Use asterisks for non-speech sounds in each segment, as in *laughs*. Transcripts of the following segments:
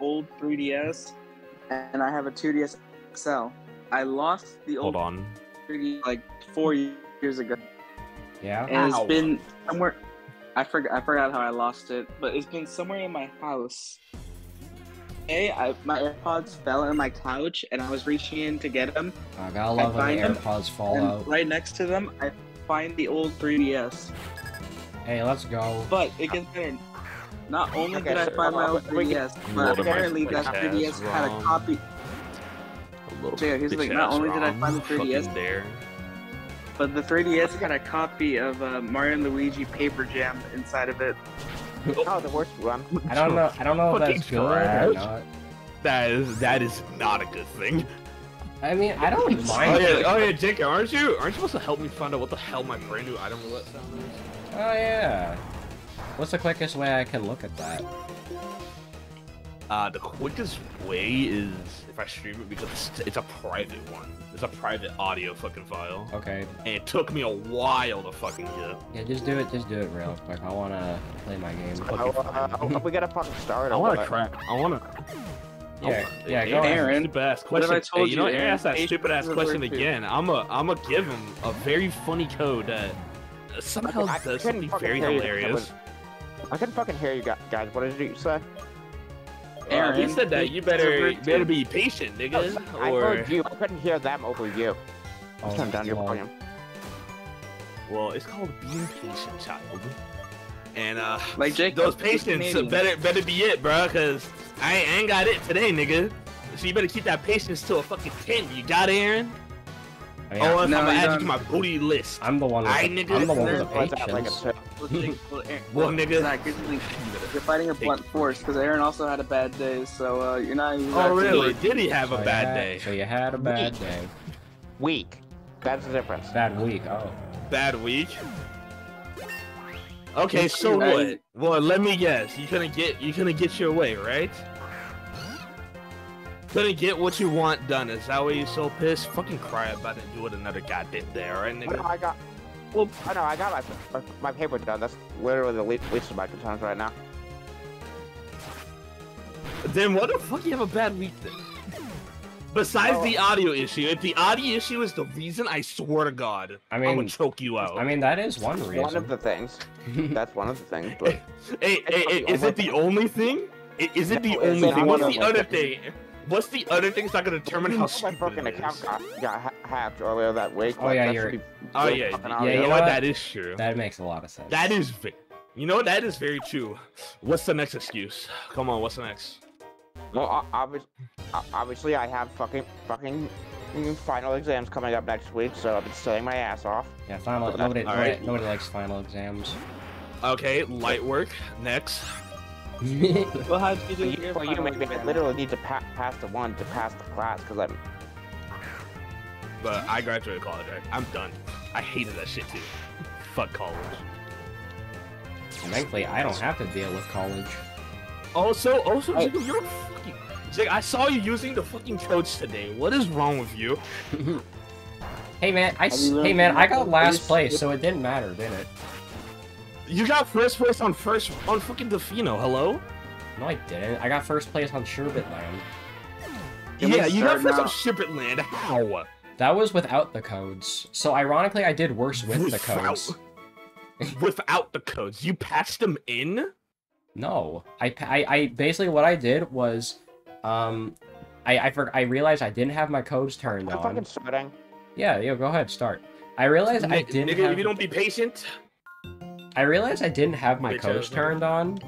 old 3DS, and I have a 2DS XL. I lost the Hold old on. 3DS like four years ago, Yeah. and Ow. it's been somewhere. I forgot. I forgot how I lost it, but it's been somewhere in my house. Hey, I, my AirPods fell in my couch, and I was reaching in to get them. I gotta love when find the them, AirPods fall out. right next to them, I find the old 3DS. Hey, let's go. But it gets better. Not only Okay, did I so, find my old we- 3DS, but apparently that 3DS had a copy. A little Jay, here's the thing, not only did I find the 3DS there. But the 3DS had a copy of uh, Mario and Luigi Paper Jam inside of it. Oh, the worst one. I don't know. I don't know if that's good or not. That is that is not a good thing. I mean, I don't mind. Oh yeah, oh yeah, Jake, aren't you aren't you supposed to help me find out what the hell my brand new item roulette sound is? Oh yeah. What's the quickest way I can look at that? Uh, the quickest way is if I stream it because it's, it's a private one. It's a private audio fucking file, Okay. and it took me a while to fucking get. Yeah, just do it. Just do it real quick. I wanna play my game. Oh, uh, oh, we gotta fucking start. I want to what? crack. I want to. Yeah, yeah, go Aaron, ahead. Aaron, Stupid ass what have question. I told hey, you know, you, Aaron Aaron? asked that Patience stupid ass question again. I'm a, I'm gonna give him a very funny code that somehow I does couldn't something very hilarious. I couldn't fucking hear you guys. What did you say? Aaron, he Aaron, said that you better, you better be patient, nigga. I Or heard you. I couldn't hear them over you. Oh, Turn down your well, volume. well, it's called being patient, child. And uh, Like Jake, those he's patients better better be it, bro. Cause I ain't, I ain't got it today, nigga. So you better keep that patience to a fucking ten. You got it, Aaron? I mean, Oh, if No, I'm gonna add you to my booty list. I'm the one. With I the, nigga, I'm the one with the What's that, like patience. Well, Jake, well, Aaron, Well, nigga. Zach, here's the thing. You're fighting a blunt force because Aaron also had a bad day, so uh, you're not. Oh, exactly- really? Did he have So a you bad had- day? So you had a bad day. Weak. That's the difference. Bad week. Oh. Bad week? Okay, so what? Well, let me guess. You gonna get you gonna get your way, right? Gonna get what you want done. Is that why you're so pissed? Fucking cry about it. Do it another goddamn day, alright, I know nigga? I got. Well, I know I got my my, my paper done. That's literally the least, least of my concerns right now. Then what the fuck you have a bad week then? Besides Oh. the audio issue, if the audio issue is the reason, I swear to God, I I'm mean- gonna choke you out. I mean, that is one reason. One of the things. *laughs* That's one of the things. But hey, hey, It's hey, is it the only thing? Is it the only thing? What's the them. other thing? What's the other thing that's not gonna determine how my stupid fucking it account is? got, got ha- hacked earlier that week. Oh, like, yeah, you're- should be Oh yeah, yeah, audio. you know what? what? That is true. that makes a lot of sense. That is, ve- you know what? That is very true. What's the next excuse? Come on, what's the next? Well, obviously, obviously, I have fucking fucking final exams coming up next week, so I've been studying my ass off. Yeah, final. Nobody, nobody, Alright. nobody likes final exams. Okay, light work. Next. Well, how'd you do For you, your for you maybe I literally need to pa- pass the one to pass the class because I'm. But I graduated college. Right? I'm done. I hated that shit too. Fuck college. Thankfully, I don't have to deal with college. Also, also, oh. I- Jigga, you're fucking. Jig, I saw you using the fucking coach today. What is wrong with you? *laughs* Hey man, I Have s- you learned hey man, I got last place, so it didn't matter, did it? You got first place on first on fucking Delfino. Hello? No, I didn't. I got first place on Sherbet Land. Can yeah, you got first now? on Sherbet Land. How? That was without the codes. So ironically, I did worse with the codes. *laughs* Without the codes, you patched them in. No, I, I, I basically what I did was, um, I I, for, I realized I didn't have my codes turned I'm on. fucking starting. Yeah, yo, go ahead, start. I realized I Ni- didn't Nigga, have. if you don't be patient, I realized I didn't have my Bitch codes turned on,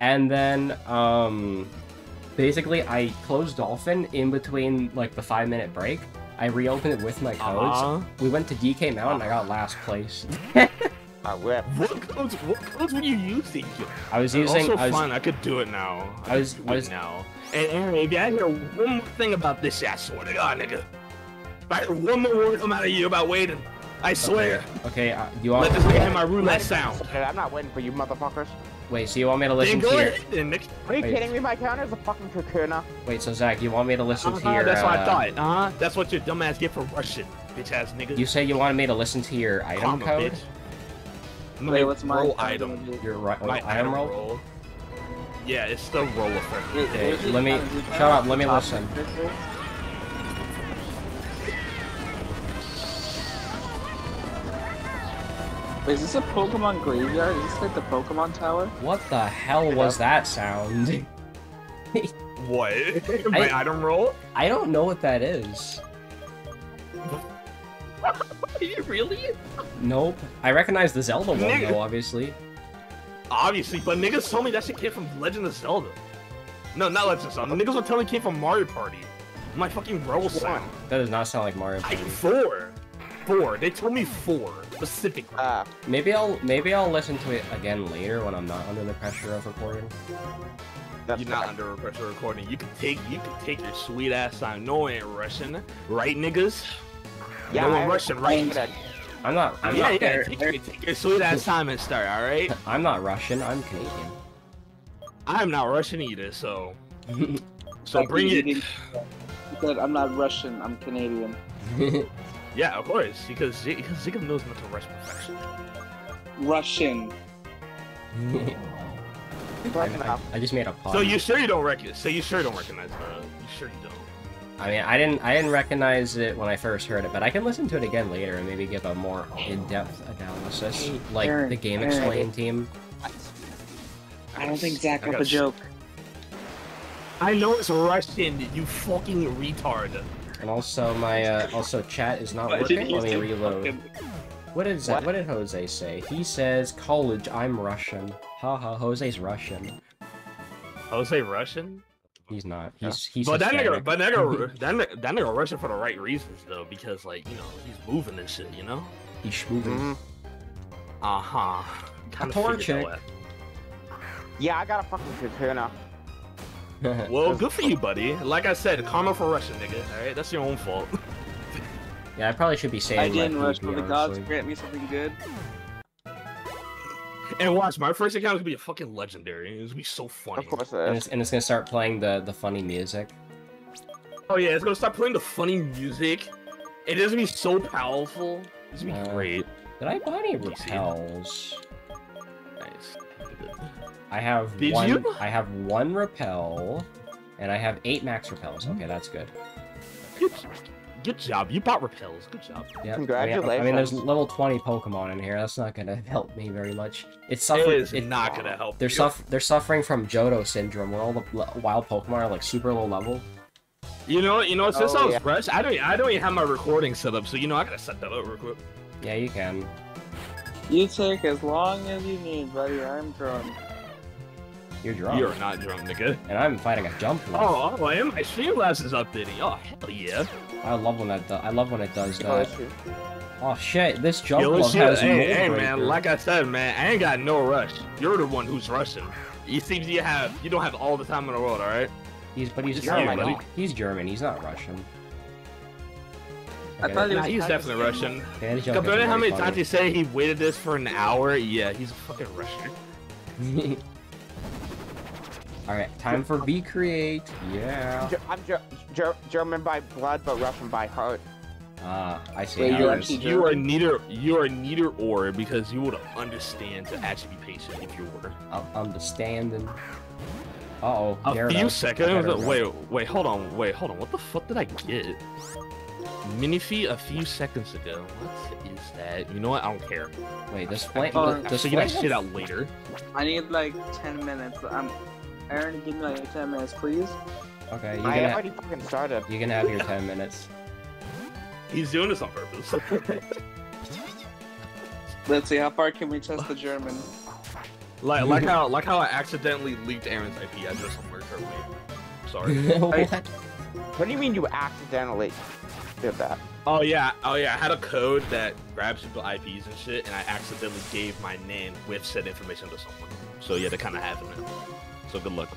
and then um, basically I closed Dolphin in between like the five minute break. I reopened it with my codes. uh We went to DK Mountain. I got last place. *laughs* I whip. what codes? What codes were you using? I was using. also I was, fine. I could do it now. I was- could I do it was- now. And Aaron, if I hear one more thing about this, shit, I swear to God, nigga. If I hear one more word come out of you about waiting, I swear. Okay, uh, you want? Let this nigga hear my roulette sound. Okay, I'm not waiting for you, motherfuckers. Wait, so you want me to Then listen go to your? ahead. Are you Wait. kidding me? My counter's a fucking kakuna. Wait, so Zach, you want me to listen to Uh-huh, your? that's what I uh, thought. Uh huh. That's what your dumbass get for Russian, bitch ass nigga. You say you wanted me to listen to your item Comma, code? bitch. I'm Wait, what's my roll code item? Your ri- My item roll? Yeah, it's the roll effect. Wait, Okay, let me- uh, is it shut up, let me listen. picture? Wait, is this a Pokemon graveyard? Is this like the Pokemon Tower? What the hell was that sound? *laughs* What? *laughs* My I- item roll? I don't know what that is. *laughs* Are you really? Nope. I recognize the Zelda one though, obviously. Obviously, but niggas told me that shit came from Legend of Zelda. No, not Legend of Zelda. Niggas were telling me it came from Mario Party. My fucking roll sound. That does not sound like Mario I, Party. four. Four. They told me four specifically. Uh, Maybe I'll maybe I'll listen to it again later when I'm not under the pressure of recording. that's You're not fine. under pressure of recording. You can take you can take your sweet ass time. No one ain't rushing, right, niggas? Yeah, no one I- rushing, right? I- I'm not I'm yeah, not yeah. Take, your- take your sweet ass time and start. All right. *laughs* I'm not Russian, I'm Canadian. I'm not rushing either, so *laughs* so bring it. didn't- said I'm not Russian. I'm Canadian. *laughs* Yeah, of course, because Z- *laughs* because Zigam knows not to rush perfection. Russian. Right *laughs* enough. I just made a pun. So you sure you don't recognize? So you sure you don't recognize the? You sure you don't? I mean, I didn't I didn't recognize it when I first heard it, but I can listen to it again later and maybe give a more in-depth analysis, like Aaron, the Game Aaron. Explain team. I don't think Zach I got got the joke. I know it's Russian, you fucking retard. And also my uh, also chat is not Why working. Let me reload. fucking- What did What? what did Jose say? He says college. I'm Russian. Haha. Jose's Russian. Jose Russian? He's not. He's he's. but that nigga, but that nigga, *laughs* that nigga, that nigga Russian for the right reasons though, because like you know he's moving and shit, you know. He's schmoovin'. Mhm. Uh huh. Kind poor of figured chick. that Yeah, I got a fucking Kakuna. Out. *laughs* Well, good for you, buddy. Like I said, karma for Russian, nigga. All right, that's your own fault. *laughs* yeah, I probably should be saying. I didn't rush, PP, but the gods honestly. grant me something good. and watch, my first account is gonna be a fucking legendary. It's gonna be so funny. Of course And it's, and it's gonna start playing the the funny music. Oh yeah, it's gonna start playing the funny music. It is gonna be so powerful. It's gonna be Uh, great. Did I buy any You see it? repels? Nice. I have Did one. you? I have one repel, and I have eight max repels. Okay, that's good. Good, good job. You bought repels. Good job. Yeah. I mean, I mean, there's level 20 Pokemon in here. That's not gonna *laughs* help me very much. It's suffering. It is it- not gonna help. They're suff- They're suffering from Johto syndrome, where all the wild Pokemon are like super low level. You know, you know. Since Oh, I was yeah. fresh, I don't, I don't even have my recording set up, so you know, I gotta set that up real quick. Yeah, you can. You take as long as you need, buddy. I'm drunk. You're drunk, You're not drunk, nigga. and I'm fighting a jump. Leaf. Oh, oh, I am. My Streamlabs is updating. Oh, hell yeah. I love when that. I love when it does Oh, that. Oh shit! This jump Yo, glove shit. has Hey, Mold hey, man. Like I said, man, I ain't got no rush. You're the one who's rushing. It seems you have, you don't have all the time in the world, all right? He's but he's German. you. He's German. He's not Russian. I thought he Nah, was he's definitely Russian. Yeah, this joke Compared to how very many times he said he waited this for an hour, yeah, he's a fucking Russian. *laughs* funny. All right, time for V create. Yeah. I'm Ge- Ge- German by blood, but Russian by heart. Ah, I see. Wait, you're it is. actually You are German? neither you are neither or because you would understand to actually be patient if you were. I'm understanding. Uh oh. A few seconds. Wait, wait, hold on, wait, hold on. What the fuck did I get? Minifee a few seconds ago. What is that? You know what? I don't care. Wait, this flame. Oh, this I'll figure that shit out later. I need like 10 minutes. I'm. Aaron, give me like 10 minutes, please. Okay, you're I gonna already fucking started. you're gonna have your ten minutes. He's doing this on purpose. *laughs* Let's see, how far can we test the German? like, like how, like how I accidentally leaked Aaron's IP address on Word Currently. Sorry. *laughs* what? What do you mean you accidentally did that? Oh yeah, oh yeah. I had a code that grabs people IPs and shit, and I accidentally gave my name with said information to someone. So yeah, that kind of happened. So good luck.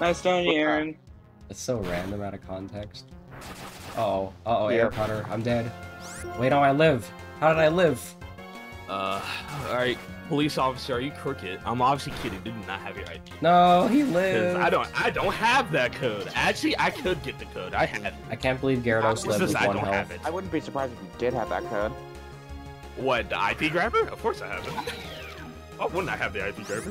Nice knowing you, Aaron. It's so random out of context. Uh oh. Uh oh. Yeah. Air cutter. I'm dead. Wait, no, I live. How did I live? Uh, all right, police officer, are you crooked? I'm obviously kidding. Did not have your ID. No, he lives. I don't, I don't have that code. Actually, I could get the code. I had. it. I can't believe Gyarados It's lived just with I one don't health. have it. I wouldn't be surprised if you did have that code. What the IP grabber? Of course I have it. Why *laughs* wouldn't I have the IP grabber?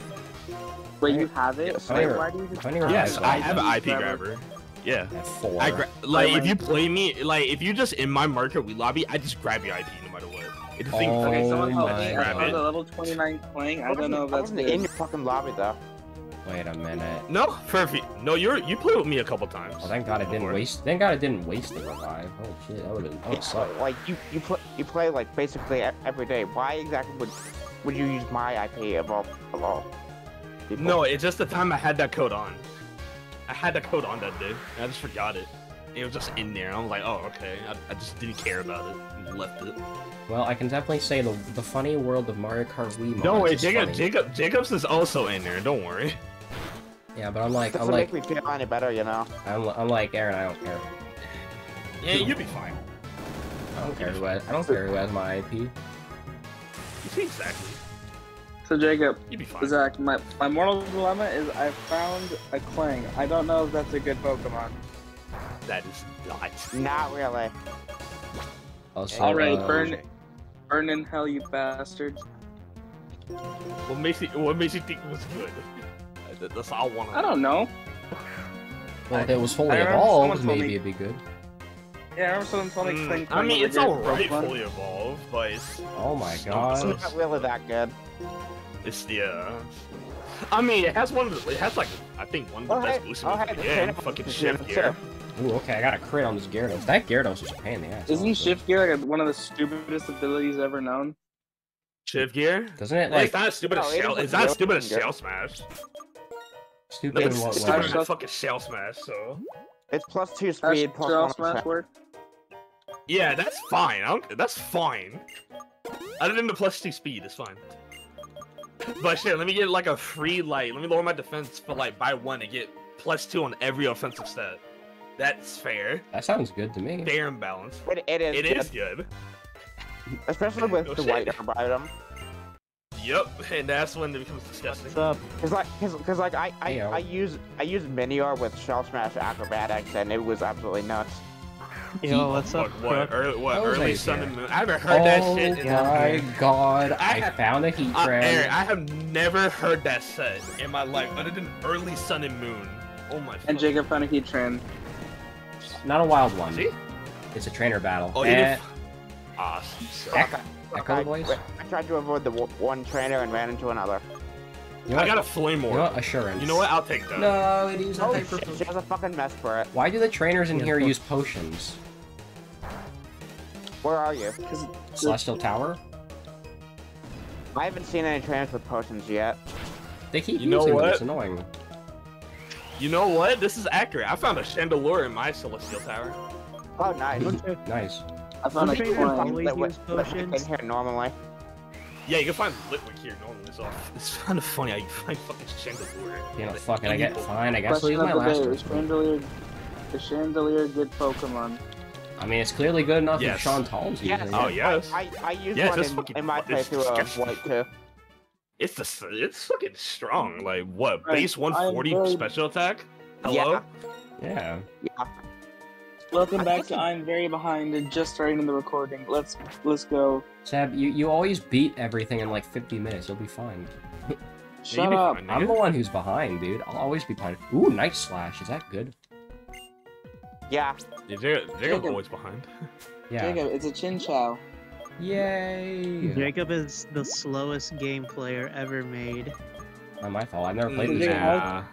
Wait, you have it? Yes, Wait, I- why do you just have Yes, Yes, I have an IP grabber. Yeah. Four. I gra- like Wait, if you play me like if you just in my market we lobby, I just grab your IP no matter what. If the thing Oh Okay, someone help my me. I grab it. a level 29 playing. I don't know if that's wasn't in your fucking lobby though. Wait a minute. No, perfect. No, you're you played with me a couple times. Oh, thank God I didn't waste. Thank God I didn't waste the revive. Oh shit, that would have. That Yeah, would suck. like you, you play, you play like basically e- every day. Why exactly would, would you use my IP of all, of all? People? No, it's just the time I had that coat on. I had that coat on that day. and I just forgot it. It was just in there. I was like, oh, okay. I, I just didn't care about it. and left it. Well, I can definitely say the the funny world of Mario Kart Wii mods No, wait, Jacob, funny. Jacob, Jacobs is also in there. Don't worry. Yeah, but I'm like, I'm Doesn't like, make me feel any better, you know. I'm, I'm like Aaron. I don't care. Yeah, you'll be fine. I don't care who has. I don't care who has my IP. You see exactly. So Jacob, You'll. Zach, my, my moral dilemma is I found a Klang. I don't know if that's a good Pokemon. That is not. Not really. Also, Alright, uh, burn, burn in hell, you bastard. What makes you What makes you think it was good? *laughs* That's all I want. I don't know. Well, if it was fully evolved, maybe me- it'd be good. Yeah, I remember someone told me Mm, Klang. I mean, it's alright fully evolved, but it's Oh my god. not- It's not really that good. It's yeah. I mean, it has one of the. It has like I think one of the Oh, best hey, boost oh, in the the game. trainer Fucking is *laughs* shift here, gear. Ooh, okay, I got a crit on this Gyarados. That Gyarados is a pain in the ass. Isn't also. Shift Gear like one of the stupidest abilities ever known? Shift gear. Doesn't it Like, like it's not stupid No, as shell. isn't It's not stupid as good. shell smash. stupid Like, it's what stupid way? Smash as up. fucking shell smash. So It's plus two speed, plus Shell one Smash attack. work? yeah, that's fine. I don't, that's fine. Other than the plus two speed, it's fine. But shit, let me get like a free like. Let me lower my defense for like by one and get plus two on every offensive stat. That's fair. That sounds good to me. Fair and balanced. It, it is. It good, is good. especially with Oh, the shit. white herb item. Yep, and that's when it becomes disgusting. What's up? Cause like, cause, cause like I, I, Heyo. I use, I use Minior with Shell Smash Acrobatics, and it was absolutely nuts. Yo, what's up, Fuck, what? Crook? Early, what? Early here. Sun and Moon. I haven't heard that oh shit. In time. Oh my god, I I, have- found a heat Uh, trend. Aaron, I have never heard that set in my life, other than Early Sun and Moon. Oh my. God. And fuck. Jacob found a Heatran. Not a wild one. See? It's a trainer battle. Oh, you Eh, did- Ah, s- Echo, Echo I, voice. I tried to avoid the w- one trainer and ran into another. You know I got a flame You orb. know? Assurance. You know what? I'll take that. No, it is a Oh hyper. shit, she has a fucking mess for it. Why do the trainers in Yeah, here use potions? Where are you? Celestial Tower? I haven't seen any trainers with potions yet. They keep You know using them. what? It's annoying. You know what? This is accurate. I found a Chandelure in my celestial tower. Oh, nice. Nice. I found a Don't trainers Klang. always Let- use let- let me potions? in here normally. Yeah, you can find Litwick here normally, so it's kind of funny how you find fucking Chandelure. You know, Like, fucking, I get fine. I guess I'll use my the last day, one. is Chandelure, is Chandelure good Pokemon? I mean, it's clearly good enough Yes. if Sean Tom's Yes. using Oh yes. I, I used Yes, one in, fucking in my fu- it's playthrough of. White too. It's the it's fucking strong. Like what? Right, Base 140 very- special attack? Hello? Yeah. Yeah. Yeah. Welcome I back to I'm very behind and just starting in the recording. Let's let's go. Sab, you, you always beat everything in like 50 minutes. You'll be fine. *laughs* Shut you'd up. fine, I'm the one who's behind, dude. I'll always be behind. Ooh, Night Slash. Is that good? Yeah. Yeah, they're, they're Jacob. always behind. *laughs* Yeah. Jacob, it's a Chin Chow. Yay! Jacob is the slowest game player ever made. Not my fault. I've never played mm, this game. how-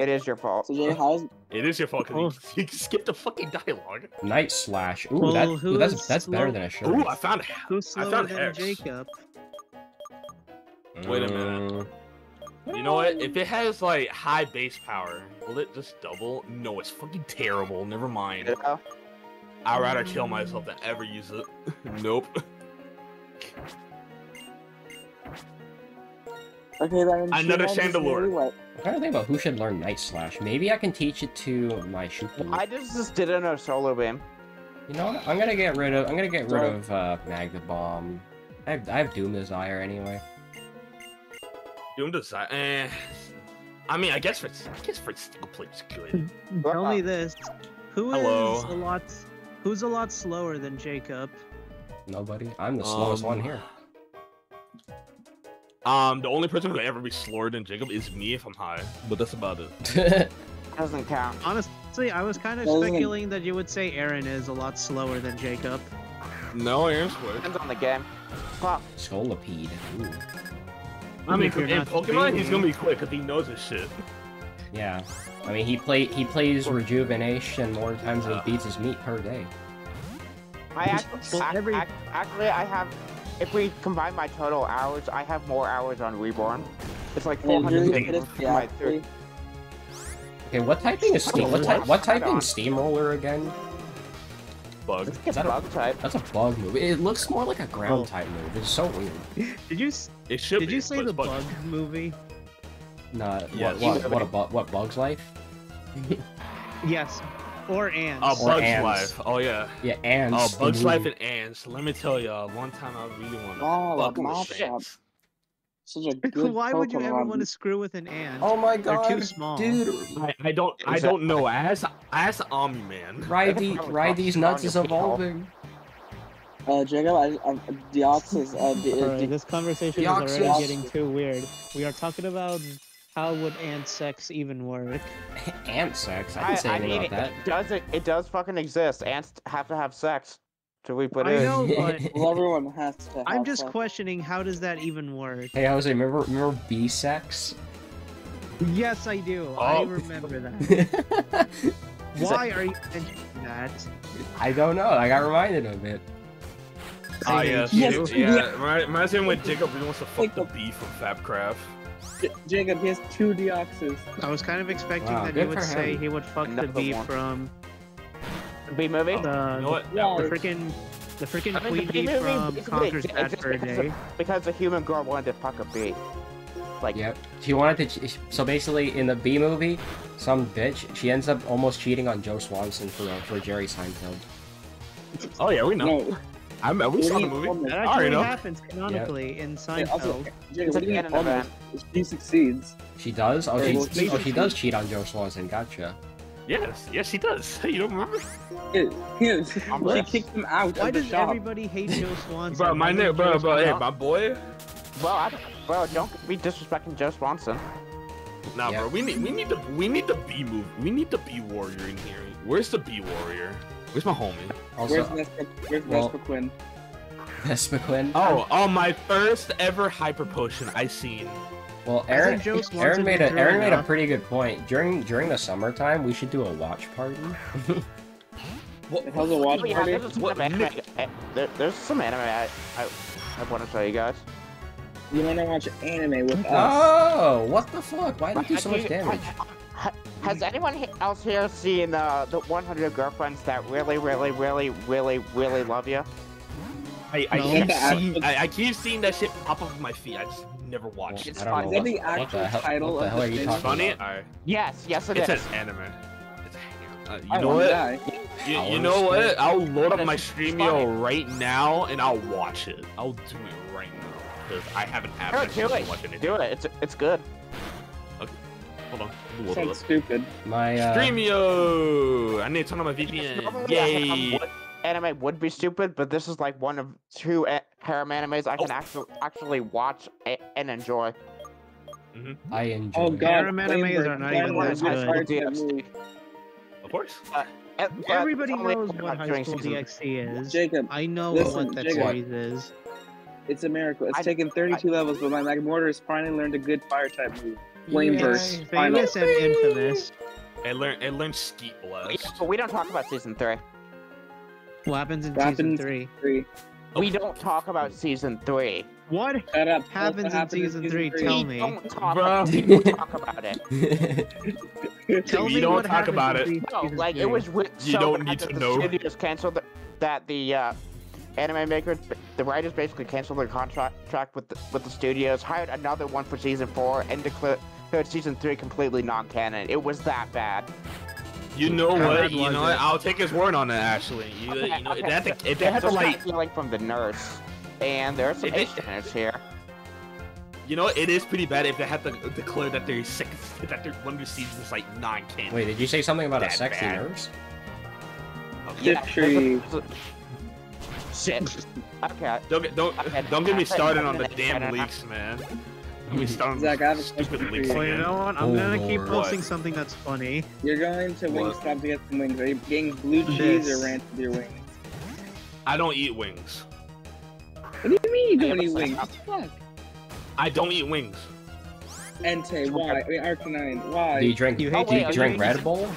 It is your fault. So Jay, how's It is your fault Oh. you, you skipped the fucking dialogue. Night Slash. Ooh, Well, that, ooh, that's is that's better slow- than a Ooh. I found Who's I found than Hex. Jacob? Wait a mm. minute. You know what? If it has like high base power, will it just double? No, it's fucking terrible. Never mind. You know? I'd rather kill myself than ever use it. *laughs* nope. Okay then? Another should I just Chandelure. really, like- I'm trying to think about who should learn Night Slash. Maybe I can teach it to my Shupo. I just, just didn't know Solo Beam. You know what? I'm gonna get rid of. I'm gonna get rid of uh, Magnet Bomb. I have, I have Doom Desire anyway. Doom Desire. Eh. I mean, I guess for I guess for single player it's good. Tell me this: Who is Hello. a lot? Who's a lot slower than Jacob? Nobody. I'm the slowest one Um, here. Um, the only person who could ever be slower than Jacob is me if I'm high, but that's about it. *laughs* Doesn't count. Honestly, I was kind of Doesn't- speculating that you would say Aaron is a lot slower than Jacob. No, Aaron's quick. Depends on the game. Fuck. Scolipede. Ooh. I mean, If you're in not Pokemon, he's gonna be quick because he knows his shit. Yeah. I mean, he play he plays rejuvenation more times than Uh. he beats his meat per day. I act, Well, every- act- actually I have. If we combine my total hours, I have more hours on Reborn. It's like And really 450 good my third. Okay, what typing is steam? What, type? what typing steamroller again? Bug. Is that a bug type. That's a bug move. It looks more like a ground Oh. type move. It's so weird. Did you s- It should did be. you say the it's bug movie? Nah, Yes. what, what, what, a bu- what Bug's Life? *laughs* Yes. Or ants. Oh, Bug's ants. Life. Oh yeah. Yeah, and Oh, Bug's Life and Ants. Let me tell y'all, one time I really wanted Oh, to fuck a with mop shit. Such a *laughs* good Why would you ever want to screw with an ant? Oh my They're god, too small. dude! I, I don't I don't know. I asked I asked Omni Man. Ride, ride these nuts is evolving. Uh, Jacob, I, I, Deoxys, uh, the, Alright, the, this conversation is already getting too weird. We are talking about how would ant sex even work. *laughs* Ant sex. I didn't say anything mean, about that. it does it, it does fucking exist. Ants have to have sex to we put I in. know, but *laughs* well, everyone has to have I'm just sex. questioning how does that even work? Hey, Jose, remember remember bee sex? Yes, I do. I Oh. remember that. I *laughs* Why are you mentioning that? I don't know. I got reminded of it. Oh Say yeah, it. Yes, Jacob- yeah. yeah. Remind- Reminds me when Jacob really wants to fuck the bee from Fabcraft. J- Jacob, he has two Deoxys. I was kind of expecting Wow, that he would say him. he would fuck the Another bee one. from B movie. Oh, the You know what? Yeah, the freaking the freaking I mean, queen the bee bee movie from basically Conker's exists Bad for a because Day. Because the human girl wanted to fuck a bee. Like, Yep. She wanted to. So basically, in the B movie, some bitch she ends up almost cheating on Joe Swanson for uh, for Jerry Seinfeld. Oh yeah, we know. No, I mean, we what saw the movie. call? That actually happens canonically in Yeah, also, Seinfeld. Jacob, It's what a do you canon almost? She succeeds. She does. Oh, Hey, she, oh, she does cheat on Joe Swanson. Gotcha. Yes, yes, she does. *laughs* You don't remember? He, he, she kicked him out Why of the does shop. everybody hate Joe Swanson? Bro, my Why name, bro, bro, hey, my boy. well, I, bro, don't be disrespecting Joe Swanson. Nah, Yeah. bro, we need, we need the, we need the B move. We need the B warrior in here. Where's the B warrior? Where's my homie? Also, Where's Vespa, where's well- Vespa Quinn? *laughs* Vespa Quinn. Oh, oh, my first ever hyper potion I seen. Well, Aaron, think Joe Swanson Aaron made a went through Aaron made a pretty good point. During during the summertime, we should do a watch party. *laughs* What? The hell's a watch Oh, yeah, party? there's some What anime. Nick- eh, There, there's some anime I, I, I want to show you guys. You wanna watch anime with us? Oh, what the fuck? Why did you do so much Have you- damage? ha- Has anyone else here seen uh, the 100 girlfriends that really, really, really, really, really love you? I, I, No. keep That- seeing, I, I keep seeing that shit pop up on my feet. I just never watch It's it. I don't Is that what, the what actual the hell, title what the of the are you thing? talking Funny? about? Alright. Yes, yes it It is. says anime. Uh, you I know wanna what? You, you know what? I'll load up my funny. Stremio right now and I'll watch it. I'll do it right now because I haven't had No, my do to it. watch anything. Do it. It's it's good. Hold on. We'll load it Sounds stupid. My uh, Stremio. I need to turn on my VPN. Normally, Yay! what anime would be stupid, but this is like one of two a- harem animes I can Oh. actually actually watch a- and enjoy. I enjoy. Oh god, Harem animes are not even Flameburn that is good. hard to DXT. move. Of course. Uh, but Everybody knows what High during School season- DxD is. Jacob, I know listen, what that Jacob. series is. it's a miracle. It's I- taken 32 levels, but my Magmortar has finally learned a good fire type move. Flame burst. Famous and infamous. I learned. I learned Skeet Yeah, Blast. but we don't talk about season three. What happens in What season happens- three? Three. Oh. We don't talk about season three. What Shut up. happens What in happened season three? Tell we me. don't talk. Bruh. About, we don't talk about it. *laughs* Tell We me don't what talk about it. No, like three. it was with You so don't bad need that to the know. Studios canceled the, that the uh, anime makers, the writers basically canceled their contract contract with the, with the studios, hired another one for season four, and declared season three completely non-canon. It was that bad. You know How what? bad You was know what? I'll take his word on it. Actually, you, Okay, you know, okay, if they have to, if they That's have to like, feeling from the nurse, and there are some If they- Asians here. you know, it is pretty bad if they have to declare that their second, that their one of their seasons is like non-canon. Wait, did you say something about a sexy bad. nurse? Yeah, Tree. Shit. *laughs* Okay. Don't get don't Okay, don't get me I- I- started on the damn leaks, man. We start Zach, I have a stupid question for links you. Well, you again. know what? I'm Oh, gonna keep Lord. posting something that's funny. You're going to What? Wingstop to get some wings. Are you getting blue cheese This. or ranch with your wings? I don't eat wings. What do you mean you don't eat wings? What the fuck? I don't eat wings. Entei, why? I mean, Arcanine, why? Do you drink? You oh, do you drink wings? Red Bull?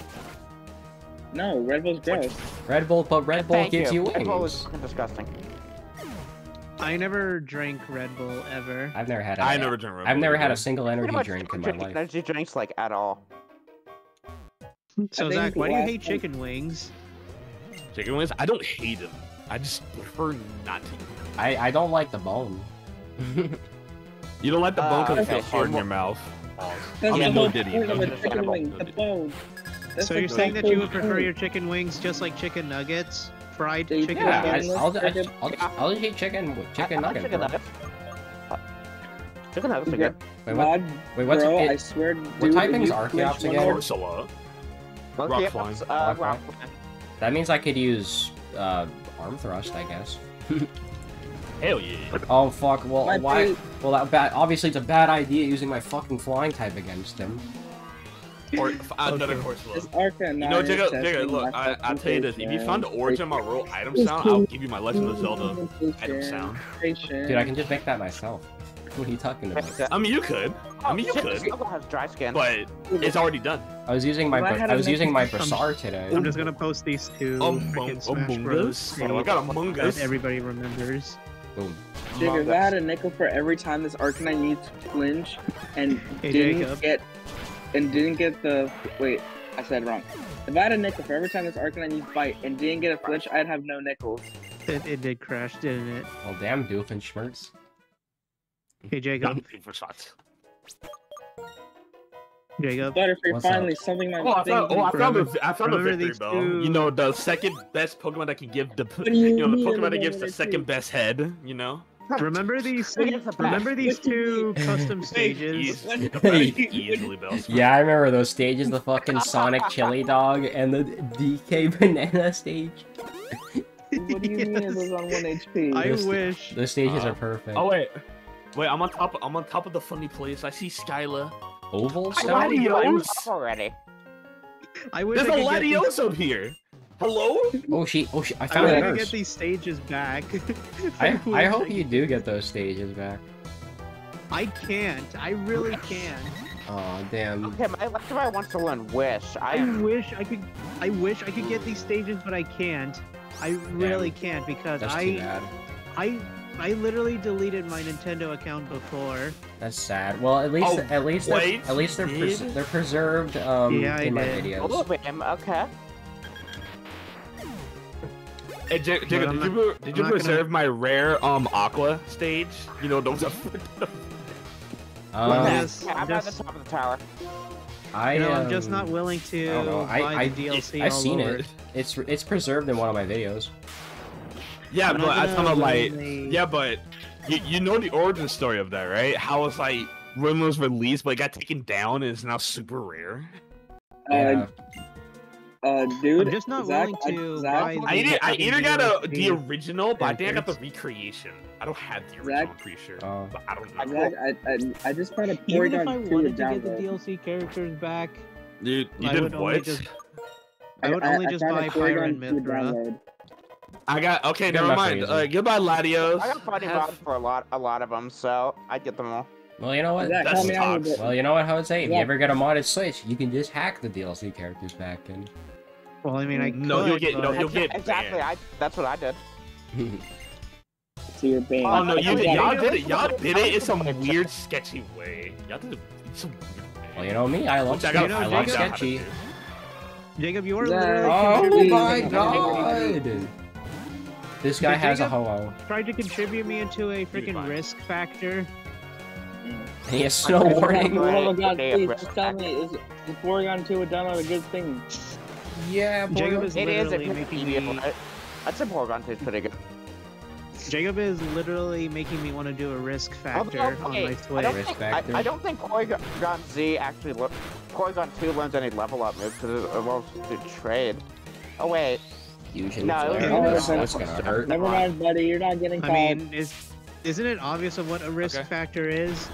No, Red Bull's gross. Red Bull, but Red Bull Thank gives you, Red Bull is wings. disgusting. I never drank Red Bull ever. I've never had. A, I never drink Red I've Bull never had a single energy drink in don't my drink life. Energy drinks like at all. So Zach, why do you hate time- chicken wings? Chicken wings? I don't hate them. I just prefer not to. I I don't like the bone. You don't like the bone because Uh, it feels hard in your mouth. That's I'm the no diddy, point of no a diddy. chicken wing, No the bone. That's So you're saying that you would prefer your chicken wings just like chicken nuggets, fried Yeah, chicken Yeah, I, nuggets? boneless I'll, I, chicken. I'll, I'll, I'll just eat chicken chicken I, I like nuggets. chicken nuggets. Chicken nuggets are good. Wait, what? God, Wait, what's bro, it- I swear. what dude, typing if is you Archeops flinch again? more- Ursula. Rock yes, flying. Uh, Rock rock flying. flying. That means I could use uh, arm thrust, I guess. *laughs* Hell yeah. Oh fuck! Well, My why? bait- Well, that bad. Obviously, it's a bad idea using my fucking flying type against him. Or *laughs* f- another Okay. Ursula. This Arcanine You know, is Jacob, Jacob, look, I, I'll tell you this. If you found the origin of my royal item sound, I'll give you my Legend of Zelda item sound. Dude, I can just make that myself. What are you talking about? I mean, you could. I mean, you Shit, could. Zelda has dry skin. But it's already done. I was using my If I Bra- had I a was using my I'm- Brassar today. I'm just gonna post these two Among, freaking Smash among Bros. us. Oh, I got Among that Us. everybody remembers. Boom. Jacob, if I had a nickel for every time this Arcanine needs to flinch and Hey, didn't Jacob. get and didn't get the wait, I said wrong. If I had a nickel for every time this Arcanine needs bite and didn't get a flinch, I'd have no nickels. It, it did crash, didn't it? Well, damn, Doofenshmirtz. Hey Jacob, *laughs* for shots. Jacob. Butterfree What's up? finally something my Oh, I thing. found, oh, I found Remember- oh, the, I found the victory these bell. two- You know, the second best Pokemon that can give the, you you know, the? Pokemon that gives the don't second best head. You know, Remember these? Who gets the best? Remember these two custom stages? easily, Wait, easily bells. Yeah, I remember those stages. The fucking Sonic Chili Dog and the DK Banana stage. What do you mean it was on one HP? I Those- wish. Those stages Uh, are perfect. Oh wait, wait, I'm on top. I'm on top of the funny place. I see Skyla. Oval Why stone? do Latios. already? I wish There's I a could Latios up here. Hello? Oh, she. Oh, she. I I found wish a I could nurse. get these stages back. *laughs* I, I hope you do get those stages back. I can't. I really can't. Oh damn. Okay, my Electrovite wants to learn Wish. I I wish I could. I wish I could get these stages, but I can't. I really can't because That's too I, bad. I, I literally deleted my Nintendo account before. That's sad. Well, at least Oh, at least they're, wait, at least they're pres- they're preserved um Yeah, I in my videos. Oh, him. Okay. Hey, J- Jacob, I'm did not- you did you I'm gonna- preserve my rare um Aqua stage? You know those are. *laughs* Um, yes, yeah, I'm I'm at the just- top of the tower. I You know, I'm just um, not willing to I don't know. I- buy I- the DLC I've all seen over. it. It's it's preserved in one of my videos. yeah, I'm but not I gonna kind of like. willingly- Yeah, but you, you know the origin story of that, right? How it's like when it was released, but it got taken down and is now super rare. Yeah. Uh, uh, dude. I'm just not Zach, willing I- to Zach, buy I either, I either got a, the original, but I think I got the recreation. I don't have the original, Zach- I'm pretty sure. Oh. But I don't I, know. Zach, I, I, I just found a Even if I wanted to get the. DLC characters back, Dude, you I did would only what? just- I would only just found buy Pyra and Porygon 2 Mythra. I got okay. Good Never mind. Uh, goodbye, Latios. I got fighting Have- rods for a lot, a lot of them, so I get them all. Well, you know what? Zach, That's help me toxic. Well, you know what, Jose? If you ever get a modded Switch, you can just hack the DLC characters back in. Well, I mean, I No, could, you'll get- no, you'll get exactly. banned. I. That's what I did. So you're banned. Oh no, you did, y'all did it. know- Y'all did it in some weird, sketchy way. Y'all did it in some weird way. well, you know me. I love Which I gotta know, I love Jacob- out how to sketchy. Jacob, you are Zach- literally Oh contributing- my Contributing- god! This guy Hey, has a Jacob? ho-oh. Tried to contribute me into a freaking risk factor. He has snow warning. Oh my god, Okay, please, just tell me, is, is Porygon 2 a download a good thing? Yeah, boy. Jacob is It is. literally It's making medium, me. right? I'd say Porygon 2 pretty good. Jacob is literally making me want to do a risk factor Although, on wait, my I don't, Risk think, I, factor. I don't think Porygon Z actually le- Porygon 2 learns any level up moves because it evolves to trade. Oh wait, Fusion No, flare. it That's was- what's gonna hurt. Never mind, buddy, you're not getting I mean, is isn't it obvious of what a risk Okay. factor is?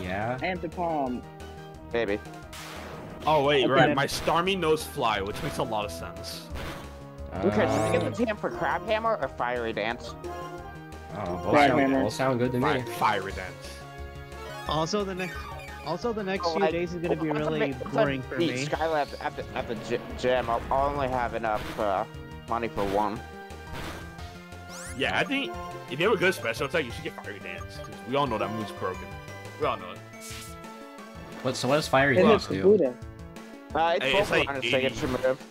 Yeah. Antipom. Baby. Oh wait, Okay. right. My Starmie knows fly, which makes a lot of sense. Okay, should we get Uh, the TM for Crab Hammer or Fiery Dance? oh, both Right, sound, Hammer. both sound good to Fire, me. fire dance. Also, the next, also the next Oh, few I- days is gonna be really make- boring for me. Skylab at the, at the gym, I'll, I'll only have enough uh, money for one. Yeah, I think if you have a good special attack, you should get fire dance. Cause we all know that move's broken. We all know it. What? So what does fiery It dance is do? Kabuto. Uh, it's Hey, both it's like on a 80. signature move.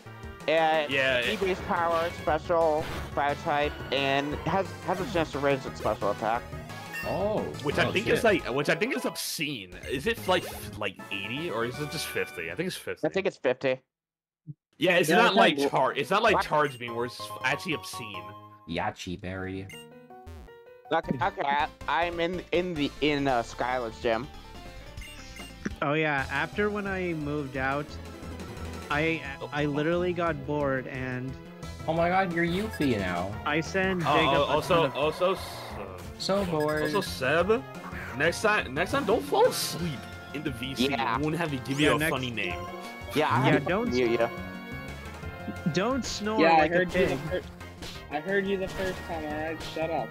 Yeah, Yeah, it- base power, special, fire type, and has has a chance to raise its special attack. Oh. which oh, I think shit. is like, which I think is obscene. Is it like like 80 or is it just 50? I think it's 50. I think it's 50. yeah, it's Yeah, not like not- charge. It's not like What? charge beam where it's actually obscene. Yachi berry. Okay, okay, I, I'm in in the in uh, Skyla's gym. Oh yeah, after when I moved out, I I literally got bored and Oh my god, you're Yuffie now. I sent Oh, Jacob oh, a ton also, of- also, uh, So bored. also Seb. Next time, next time, don't fall asleep in the VC. Yeah. We won't have to give Yeah, you a next- funny name. Yeah, I Yeah, don't- mute you. don't snore Yeah, I like a heard you the pig. first. I heard you the first time. Alright, shut up.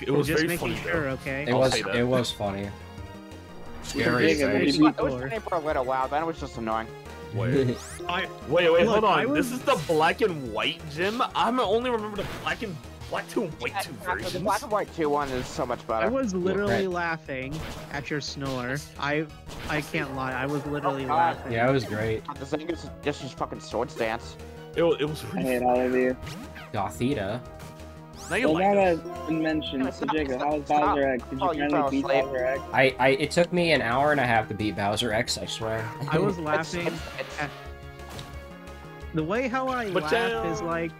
It was just very making funny. sure, okay? It I'll was say it was funny. Scary Jacob, what face. do you- It was funny for a little while, then it was just annoying. Wait, *laughs* I wait, wait, hold on. was- This is the black and white gym. I'm only remember the black and black two and white two The versions. black and white 2 one is so much better. I was literally right. laughing at your snore. I I can't lie. I was literally Oh, God. laughing. Yeah, it was great. The thing is just his fucking sword stance. It, wa- it was I really. hate all of you. Gothita. Now you Well, like now it. that it's mentioned, so Jacob, stop, how was. Bowser X? Did you Oh, finally fell beat asleep. Bowser Egg? I, I it took me an hour and a half to beat Bowser X, I swear. I was *laughs* laughing. it's, it's, The way how I But, laugh is uh, like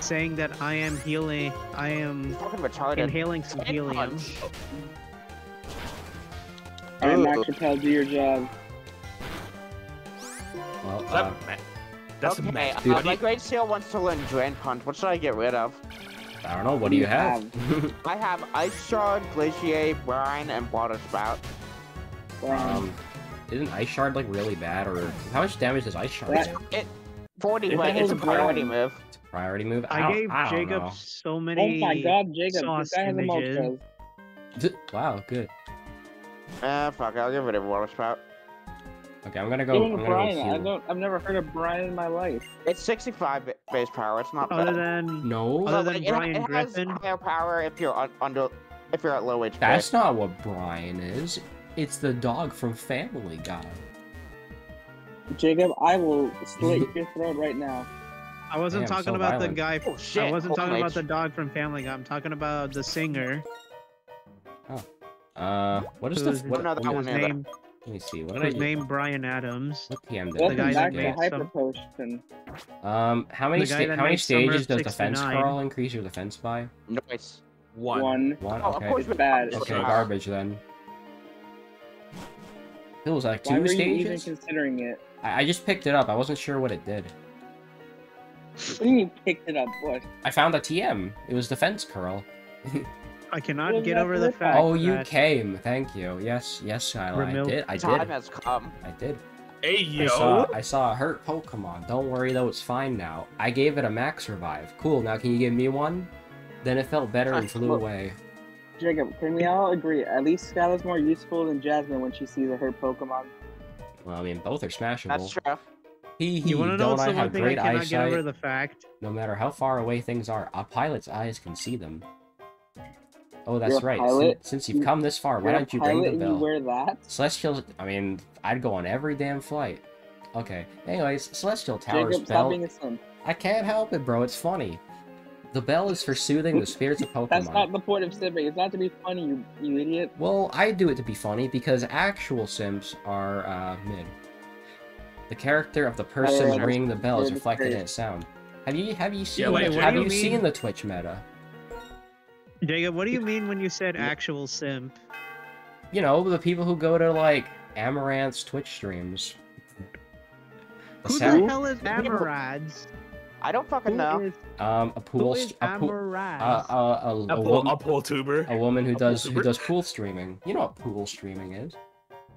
saying that I am healing. I am inhaling some helium. punch. Alright, Ooh. Max Chappelle, do your job. Well, That, uh, ma- that's okay, a match. uh, my Great Seal wants to learn Drain Punch. What should I get rid of? I don't know. What do you have? *laughs* I have Ice Shard, Glaciate, Brine, and Water Spout. um, isn't Ice Shard like really bad, or how much damage does Ice Shard That- It 40, but it it's a priority Brine. move. It's a priority move. I, I gave I don't Jacob know. so many. oh my god, Jacob, sauce this guy has a Wow, good. Uh, fuck, I'll get rid of Water Spout. Okay, I'm gonna go. Give I'm him gonna Brian. go I don't. I've never heard of Brian in my life. It's 65 base power. It's not Other bad. than No, Other than like, it- Brian it, has Griffin? higher power if you're un- under, if you're at low HP. that's not what Brian is. It's the dog from Family Guy. Jacob, I will slit your throat right now. I wasn't Damn, talking so about violent. the guy. Oh shit! I wasn't talking Ultimate. about the dog from Family Guy. I'm talking about the singer. Oh. Uh, what is the whose, what? No, that let, one me, either. name, let me see. What did I whose do? name Bryan Adams. What TM did The I guy do? that back to made Hyper some- Um, how many sta- how many stages does defense 69. crawl increase your defense by? Nice. One. One. One. Oh, of Okay. course It's we- bad. Okay, garbage then. It was like Why two were you even considering it? I, I just picked it up. I wasn't sure what it did. What do you mean picked it up? What? I found a TM. It was defense curl. *laughs* I cannot Well, get that's over the fact. Oh, you that came. Thank you. Yes, yes, Skyla. I did. I Time did. has come. I did. Hey I saw, I saw a hurt Pokemon. Don't worry though, it's fine now. I gave it a max revive. Cool, now can you give me one? Then it felt better and flew away. Jacob, can we all agree? At least Skyla's more useful than Jasmine when she sees a hurt Pokemon. Well, I mean, both are smashable. That's true. Hee hee, You want to know don't what's I the one have thing I great cannot get over eyesight? the fact? No matter how far away things are, a pilot's eyes can see them. Oh, that's You're right. pilot? Since, since you've come this far, why don't you ring the and bell? You wear that? Celestial, I mean, I'd go on every damn flight. Okay, anyways, Celestial Tower's Jacob, stop bell. being a simp. I can't help it, bro. It's funny. The bell is for soothing the spirits of *laughs* Pokemon. That's not the point of simping. It's not to be funny, you, you idiot. Well, I do it to be funny because actual simps are uh, mid. The character of the person ringing the bell is reflected in its sound. Have you have you seen wait, the, have you you seen the Twitch meta? Jacob, what do you mean when you said actual simp? You know, the people who go to like Amouranth's Twitch streams. The Who sound- the hell is Amarads? I I don't fucking Who know. is, Um, a pool, is st- a pool, Amaraz? uh, uh, a, a, A pool, woman, a pool tuber. a woman who a does who does pool streaming. You know what pool streaming is?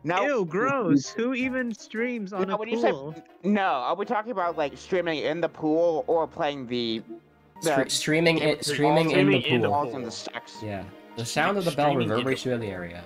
No, Ew, gross. Who even streams on No, a when you say- pool? no. Are we talking about like streaming in the pool or playing the Stre- streaming it, streaming streaming in the in the pool. balls and the sex? Yeah. The sound of the bell Streaming in the reverberates through the area.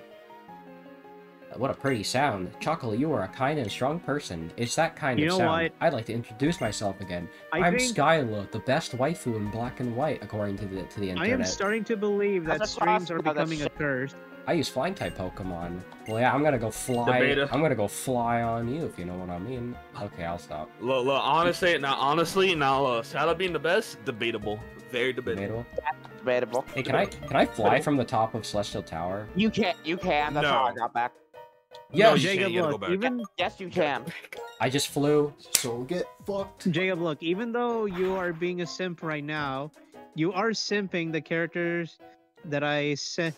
Uh, what a pretty sound. Chuckle, you are a kind and strong person. It's that kind You of know sound. what? I'd like to introduce myself again. I am think Skyla, the best waifu in black and white, according to the to the internet. I am starting to believe that That's streams are cross- no, that's becoming a shit. curse. I use flying type Pokemon. Well, yeah, I'm gonna go fly. I'm gonna go fly on you if you know what I mean. Okay, I'll stop. Look, look, honestly, now honestly, now uh, Salah being the best, debatable, very debatable. Tomato. Debatable. Hey, can I can I fly from the top of Celestial Tower? You can't. You can. That's No. how I got back. Yeah, No, you Jacob, can't, you gotta look, go back. even Yes, you can. I just flew. So get fucked. Jacob, look, even though you are being a simp right now, you are simping the characters that I sent.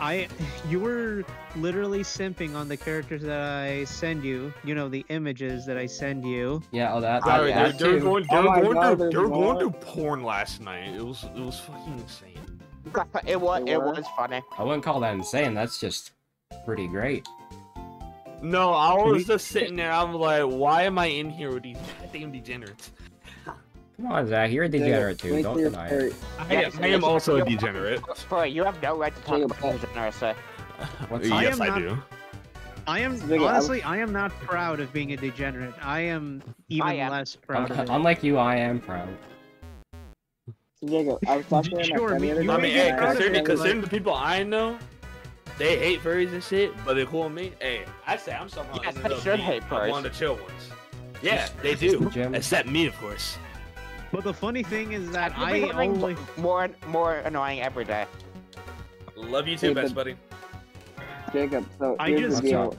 I, *laughs* you were literally simping on the characters that I send you. You know the images that I send you. Yeah, all that. Bro, that, they, that they were going, they Oh were my going God, through, there's they were going more. through porn last night. It was, it was fucking insane. *laughs* It was. It was funny. I wouldn't call that insane. That's just pretty great. No, I was just sitting there. I'm like, why am I in here with these *laughs* goddamn degenerates? Come on, Zach. You're a degenerate too. Don't deny it. I, Yeah, I am also a degenerate. Boy, you have no right to talk about degeneracy. *laughs* What's I yes, am I do. I am honestly, I am not proud of being a degenerate. I am even am. less proud of it. Unlike you, I am proud. So Jacob, I was talking to Sure, friend me- you I mean, hey, be proud of considering, it, considering the people I know, they hate furries and shit, but they're cool me. Hey, I say I'm somehow Yes, ended they should hate furries. one of the chill ones. Yeah, they do. Except me, of course. But the funny thing is that I becoming only. more more annoying every day. Love you too, Hey, best buddy. Jacob, so I here's just- the deal.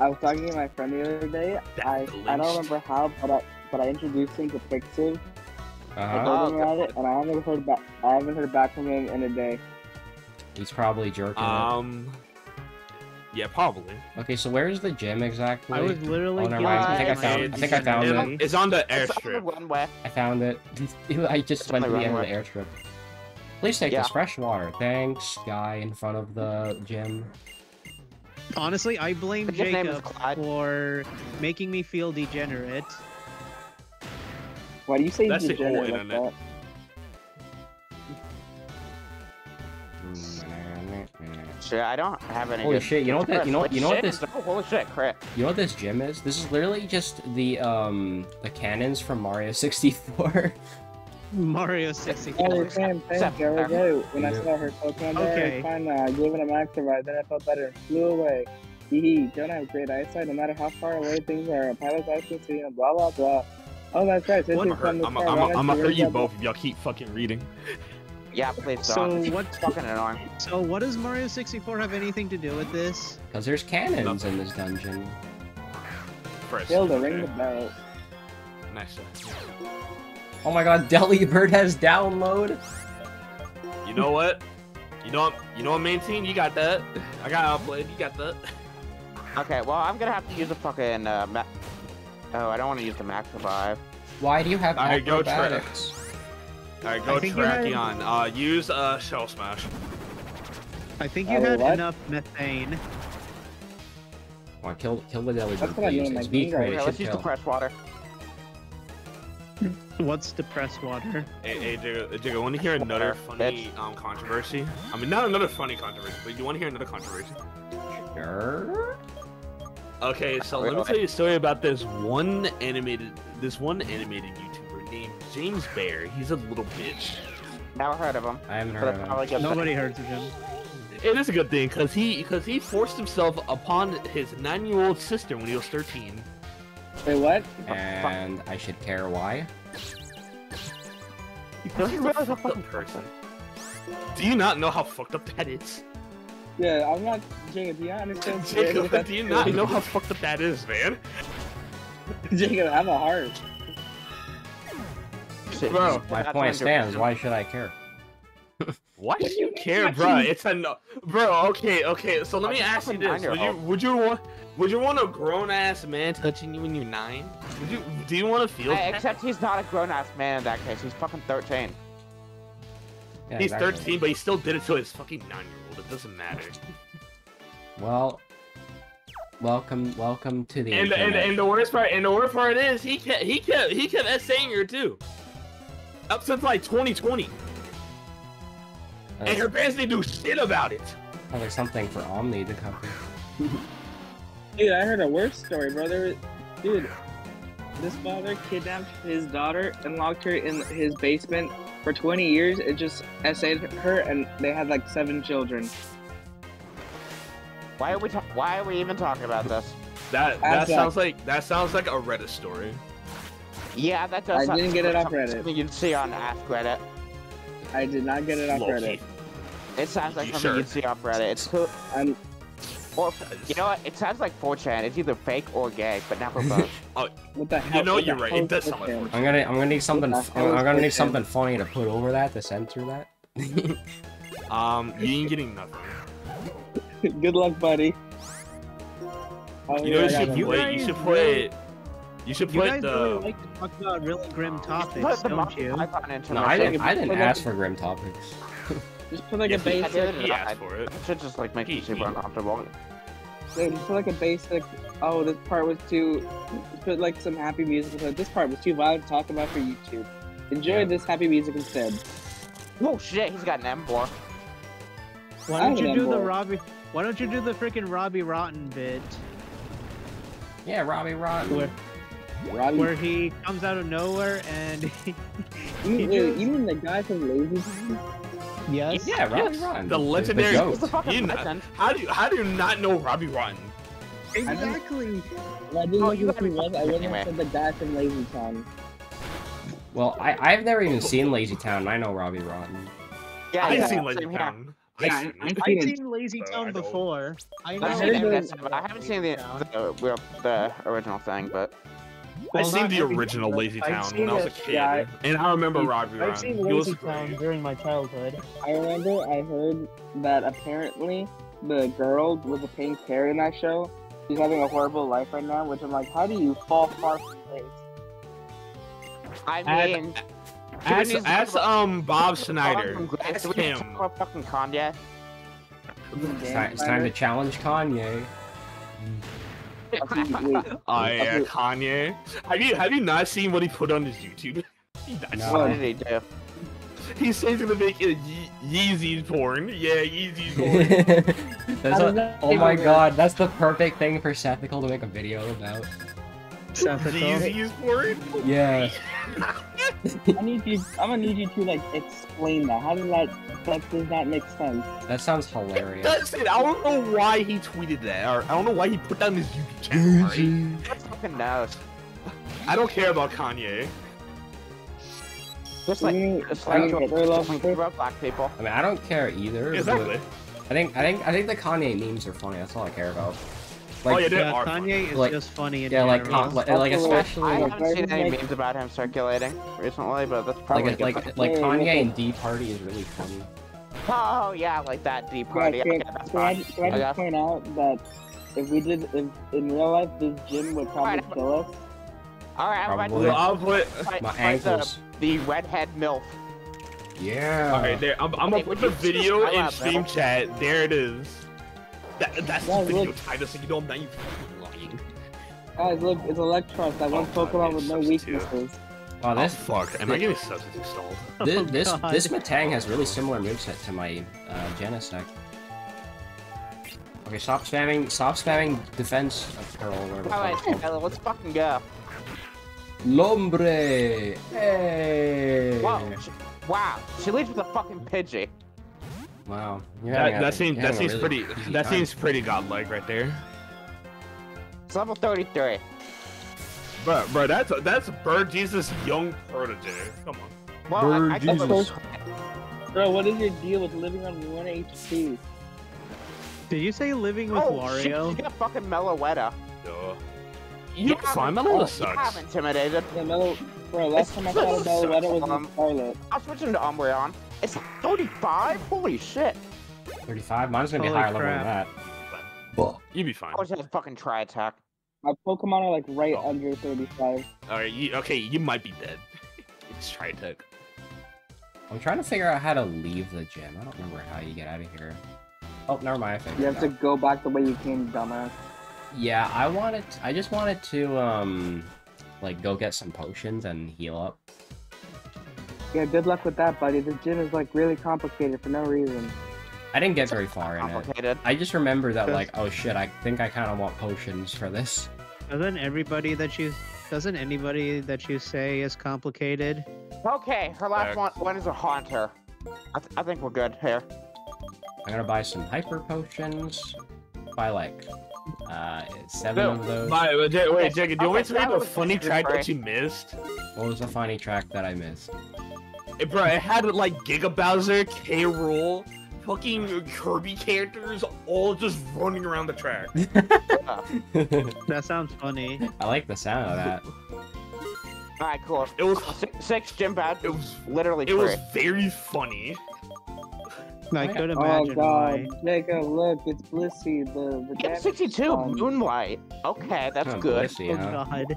I was talking to my friend the other day. I, That's I don't remember how, but I but I introduced him to Pixiv. I Uh-huh. told Oh, him about it, and I haven't heard back. I haven't heard back from him in a day. He's probably jerking Um, yeah, probably. Okay, so where's the gym exactly? I was literally. Oh, never mind. I think I found. of I think I found It- it. It's on the It's on the airstrip. I found it. *laughs* I just It's went to the the end of runway. the airstrip. Please take Yeah. this fresh water. Thanks, guy in front of the gym. Honestly, I blame His name is Jacob for making me feel degenerate. Why do you say That's the degenerate whole like that? Shit, I don't have any. Holy good- shit! You know what? That, you know? Wait, You know what this? Oh, *laughs* holy shit, crit. You know what this gym is? This is literally just the um the cannons from Mario *laughs* 64. Mario 64. Oh, Sam, thanks. The other day, when I saw her Pokemon there, Okay. I kind of gave it a max ride, then I felt better and flew away. Hee don't have great eyesight no matter how far away things are. A pilot's eye can see and blah blah blah. Oh, that's right. Since I'm you're gonna from hurt, the I'm, car, I'm, why I'm don't gonna you hurt you both if y'all keep fucking reading. *laughs* Yeah, please So don't. what? It's fucking annoying. So what does Mario 64 have anything to do with this? Because there's cannons in this dungeon. First. Hilda, ring the okay. bell. Nice. Oh my god, *laughs* Delibird has download. You know what? You know what? You know what, main team? You got that. I got outplayed. You got that. Okay, well, I'm gonna have to use a fucking. Uh, ma- oh, I don't want to use the max revive. Why do you have Alright, go try. acrobatics? All right, I go think you had- Uh, use uh shell smash. I think you Oh, had what? enough methane. Come on, kill, kill the Delibird, That's what I please. named my It's game weak, guy. but Okay, let's should use the kill. fresh water. *laughs* What's depressed water? Hey, hey, Jigga, Jigga, want to hear another funny um controversy? I mean, not another funny controversy, but you want to hear another controversy? Sure. Okay, so let me tell you a story about this one animated, this one animated YouTuber named James Bear. He's a little bitch. Never heard of him. I haven't heard of him. Nobody heard of him. It is a good thing because he because he forced himself upon his nine-year-old sister when he was 13. Wait, what? And I should care why. Because he's a fucked up person. Do you not know how fucked up that is? Yeah, I'm not. Jacob, do you not understand? *laughs* Jacob, do you not know how fucked up that is, man? Jacob, have a heart. Shit, Bro, My point stands. Why should I care? *laughs* Why do you care, bro? It's a no, bro. Okay, okay. So let me ask you this: Would you would you want would you want a grown ass man touching you when you're nine? Would you do you want to feel? That? except he's not a grown-ass man in that case. He's fucking 13. Yeah, He's exactly. 13, but he still did it to his fucking nine year old. It doesn't matter. Well, welcome, welcome to the And, and and the worst part and the worst part is he kept he kept he kept saying her too. Up since like 2020, and her parents didn't do shit about it. Oh, there's something for Omni to cover. *laughs* Dude, I heard a worse story, brother. Dude, this father kidnapped his daughter and locked her in his basement for 20 years. It just essayed her, and they had like seven children. Why are we Why are we even talking about this? That that That's sounds like that sounds like a Reddit story. Yeah, that does. I sound didn't get it like off Reddit. Something you'd see on Ask Reddit. I did not get it off Low-key. Reddit. It sounds like You something sure? you'd see off Reddit. It's cool. I'm, Or you know what? It sounds like 4chan. It's either fake or gay, but never both. *laughs* oh, what the hell? You know what you're right. It does sound like this? 4chan. I'm gonna, I'm gonna need something. the f- hell I'm gonna need something funny to put over that to censor that. *laughs* Um, you ain't getting nothing. *laughs* Good luck, buddy. Oh, You know, yeah, you should got You put. one. You should really- put. You should You put guys the. really like to talk about really grim topics, the don't Monty you? No, I didn't. I didn't ask for grim topics. *laughs* Just put like Yeah, a he- basic. did. He asked for it. It should just like make you He- super he- uncomfortable. Dude, just put like a basic. Oh, this part was too. Just put like some happy music. Like, this part was too violent to talk about for YouTube. Enjoy Yeah. this happy music instead. Oh shit, he's got an M block. Why don't you have do the. Robbie? Why don't you do the freaking Robbie Rotten bit Yeah, Robbie Rotten. where, Robbie, where he comes out of nowhere and *laughs* he, you, he wait, just- you mean the guy from Lazy Town? yes, Yeah, Robbie Yes, Rotten. the legendary- goat. He's the fucking You know- How do you how do you not know Robbie Rotten? exactly. If I didn't Oh, know you who gotta he was, I wouldn't kidding have said the guy from Lazy Town. Well, I, I've never even seen Lazy Town. I know Robbie Rotten. Yeah, I've yeah, seen same Lazy here. Town. Yeah, I've seen I- it. I- I've seen seen Lazy So Town don't- before. I know. I've I seen heard every the- episode, but I haven't seen the the, the, the original thing. But I Well, seen the original but Lazy Town when I was a kid, yeah, I- and I remember Robbie I've Rotten. seen He was Lazy great. Town during my childhood. I remember I heard that apparently the girl with the pink hair in that show, she's having a horrible life right now. Which I'm like, how do you fall far from grace? I mean, Ask, Needs to ask talk um Bob Schneider. Fucking Grace, Ask we him. talk about fucking Kanye. It's time, it's time to challenge Kanye. Wait, Oh yeah, Kanye. Have you have you not seen what he put on his YouTube? *laughs* He does. No. What did he do? He says he's gonna make a Ye- Yeezy's porn. Yeah, Yeezy's *laughs* porn. that's How a, oh my even god, that's the perfect thing for Sethical to make a video about. Sethical. Yeezy's porn. Yeah. *laughs* I need you. I'm gonna need you to like explain that. How does that? That does not make sense. That sounds hilarious. That's it. I don't know why he tweeted that, or I don't know why he put down on his YouTube channel. alright? What fucking knows? I don't care about Kanye. Just like, mm, just I like mean, George Hitler loves Bush Hitler? about black people. I mean, I don't care either. Exactly. I think I think I think the Kanye memes are funny. That's all I care about. Oh yeah, Like, they Yeah, are. Kanye is Like- just funny in yeah, like, general. con- like, like especially I like, like, haven't seen any memes about him circulating recently, but that's probably like a good like thing. like Kanye and D Party is really funny. Oh yeah, like that deep Yeah, party. can, Okay, that's can I, fine. can I I just point out that if we did, if in real life, this gym would probably Alright. kill us. All right, I'm Probably. Well, I'll put. fight, My fight the, ankles. the redhead milf. Yeah. All right, there. I'm, I'm Hey, gonna put the video in out stream chat. There it is. That, that's Yeah, the video look. title, so you don't know you fucking lying. Guys, look, it's Eelektross, that one Oh, God, Pokemon with no substitute. weaknesses. Wow, Oh this fuck! Am I getting substance installed? *laughs* this Oh, this, God. this Matang has really similar moveset to my uh, Genesect. Okay, stop spamming stop spamming defense of Pearl or whatever. the All right, fuck. Tyler, let's fucking go. Lombre! Hey! Wow, she, wow, she leads with a fucking Pidgey. Wow. You're That, that seems that seems really pretty that time. seems pretty godlike right there. It's level 33. Bro, bro, that's that's Bird Jesus young protege. Come on. Well, I, I Bird guess it was- Jesus. Bro, what is your deal with living on 1 HP? Did you say living with Oh, shit, Wario? she's got fucking Meloetta. Duh. You find Mellow Oh, yeah, sucks. I'm intimidated. Yeah, Mellow, bro, last time I saw a Meloetta was Um, in Scarlet. I'll switch him to Umbreon. It's 35? Holy shit. 35? Mine's gonna be Holy higher level than crap. that. You'd be fine. I always have a fucking Tri Attack. My Pokemon are like right Oh. under 35. Alright, you, okay, you might be dead. *laughs* It's Tritech. I'm trying to figure out how to leave the gym. I don't remember how you get out of here. Oh, never mind. I figured You it have to go back the way you came, dumbass. Yeah, I wanted. I just wanted to um, like go get some potions and heal up. Yeah, good luck with that, buddy. This gym is like really complicated for no reason. I didn't get very far in it. Complicated. I just remember that like, oh shit, I think I kind of want potions for this. Doesn't everybody that you doesn't anybody that you say is complicated? Okay, her last Back. one, one is a haunter. I, th- I think we're good here. I'm gonna buy some hyper potions. Buy like uh seven No, of those. My, wait, wait, Jacob, do you want me to read a funny track for that you missed? What was the funny track that I missed? It, bro, it had like Giga Bowser, K. Rool, fucking Kirby characters all just running around the track. *laughs* *laughs* That sounds funny. I like the sound of that. Alright, cool. It was, Six, six gym badges, it was, literally it free. was very funny. I Yeah. could Oh god, why. Jacob, look, it's Blissey, the the Yeah, 62 spawn. Moonlight. Okay, that's Oh, good. Blissey, Oh god.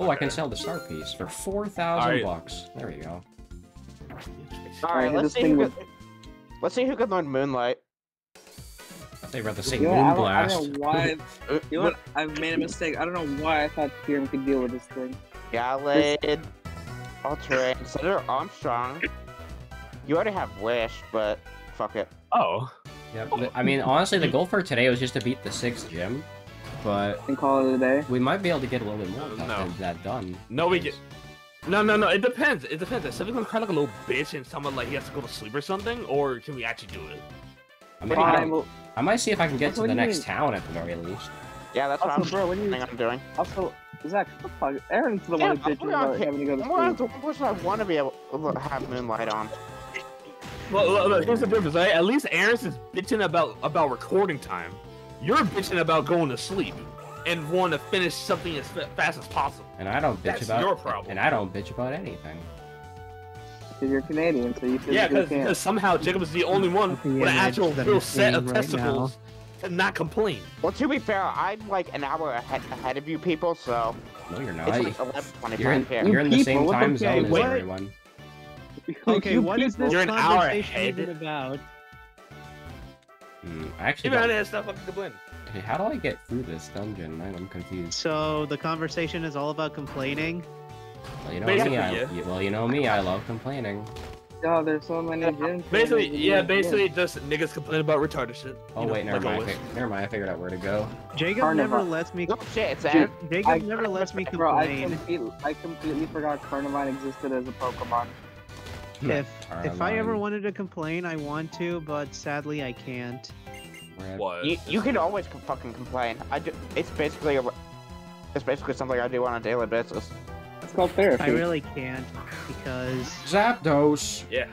Oh, I can sell the star piece for four thousand Alright. bucks. There you go. Alright, hit let's see who with- can, let's see who can learn Moonlight. They read the You same know, I, don't, I Moonblast. don't know why. *laughs* You know what? I've made a mistake. I don't know why I thought Kieran could deal with this thing. Gallade, Alterate, Senator Armstrong. You already have Wish, but fuck it. Oh. Yep. th- I mean, honestly, the goal for today was just to beat the sixth gym, but And call it a day. we might be able to get a little bit more of that, No. than that done. No, we get. No, no, no. It depends. It depends. Is something gonna cry like a little bitch and someone like he has to go to sleep or something, or can we actually do it? I, mean, I, I might see if I can get Also, to the next mean? town at the very least. Yeah, that's what also, I'm bro, when you thinking I'm doing. also Zach, what the fuck? Aaron's the Yeah, one who I'm bitches gonna- about having to go to More sleep. the one person I want to be able to have Moonlight on. Well, look, look, here's the difference, right? At least Aaron's is bitching about about recording time. You're bitching about going to sleep and want to finish something as fast as possible. And I don't bitch That's about your problem. and I don't bitch about anything. Because you're Canadian, so you physically Yeah, can't. because somehow Jacob is the only one The with an actual real set of right testicles to not complain. Well, to be fair, I'm like an hour ahead, ahead of you people, so No, you're it's not. like 11:25 You're in, here. you're in the people, same time fuck? zone as everyone. *laughs* Okay, You what is this You're an hour conversation ahead. even about? Hmm, I actually Even don't, I has stuff fucking complain. okay, how do I get through this dungeon? I- I'm confused. So the conversation is all about complaining. Well, you know Basically, me. I, yeah. you- well, you know me. I love complaining. Oh, there's so many gyms. Basically, There's yeah, gyms. basically just niggas complain about retarded shit. Oh you know, wait, never like mind. I always. fi- never mind. I figured out where to go. Jacob Carnival. never lets me. Oh shit, it's Dude, Aaron. Jacob I- never lets me *laughs* Bro, I complain. completely, I completely forgot Carnivine existed as a Pokemon. If if I ever wanted to complain, I want to, but sadly I can't. What? You, you can always fucking complain. I do. It's basically a. It's basically something I do on a daily basis. It's called therapy. I really can't because Zapdos. Yeah.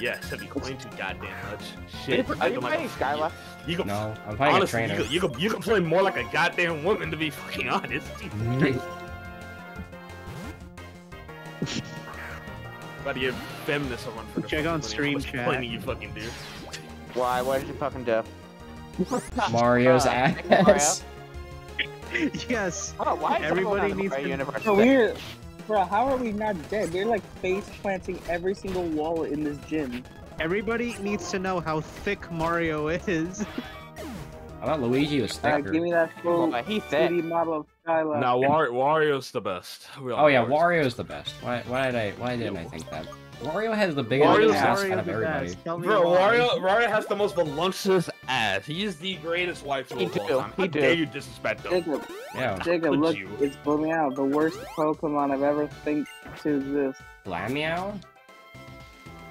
Yeah, except you complain too goddamn much. Are Shit. you, are you acting like playing a- Skyla? You can, No, I'm playing honestly, a you trainer. can, you, can, you can play more like a goddamn woman, to be fucking honest. Mm. *laughs* About to give feminists a run for the Check on money, how stream much chat. complaining you fucking do. Why? What did you fucking do? *laughs* Mario's Uh, ass. Mario. yes, Oh, why is Everybody needs in the to- universe? Bro, we're, bro, how are we not dead? We're like face planting every single wall in this gym. everybody needs to know how thick Mario is. I thought Luigi was Uh, thicker. give me that full Well, he's thick. 3D model of Skyla. Now, War- Wario's the best. We Oh yeah, Wario's Wario's the best. Why, why did I why didn't I think that? Wario has the biggest Wario's- ass Mario's out of everybody. best. Tell me Bro. Wario, Wario has the most voluptuous ass. He is the greatest wife He of all do, time. he How do. dare you disrespect him? Jacob, Yeah, Jacob, could look, you? it's bumming out. The worst Pokemon I've ever think to exist. Glameow.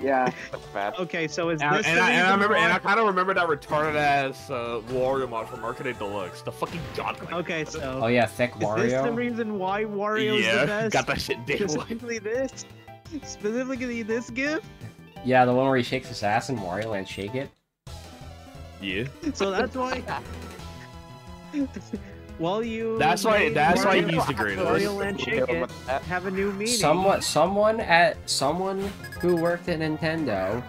Yeah, That's bad. Okay, so is And, this and I, and I remember, and I kind of remember that retarded ass uh, Wario mod from Arcade Deluxe. The fucking god. Okay, so Oh yeah, thick is this the reason why Wario's yeah, the *laughs* best? got that shit day one. Specifically this? Specifically this gift? Yeah, the one where he shakes his ass and Wario and shake it. Yeah. So that's why. *laughs* While you. That's why- that's why Mario- he's the greatest. Mario It have a new meaning. Someone, someone at someone who worked at Nintendo,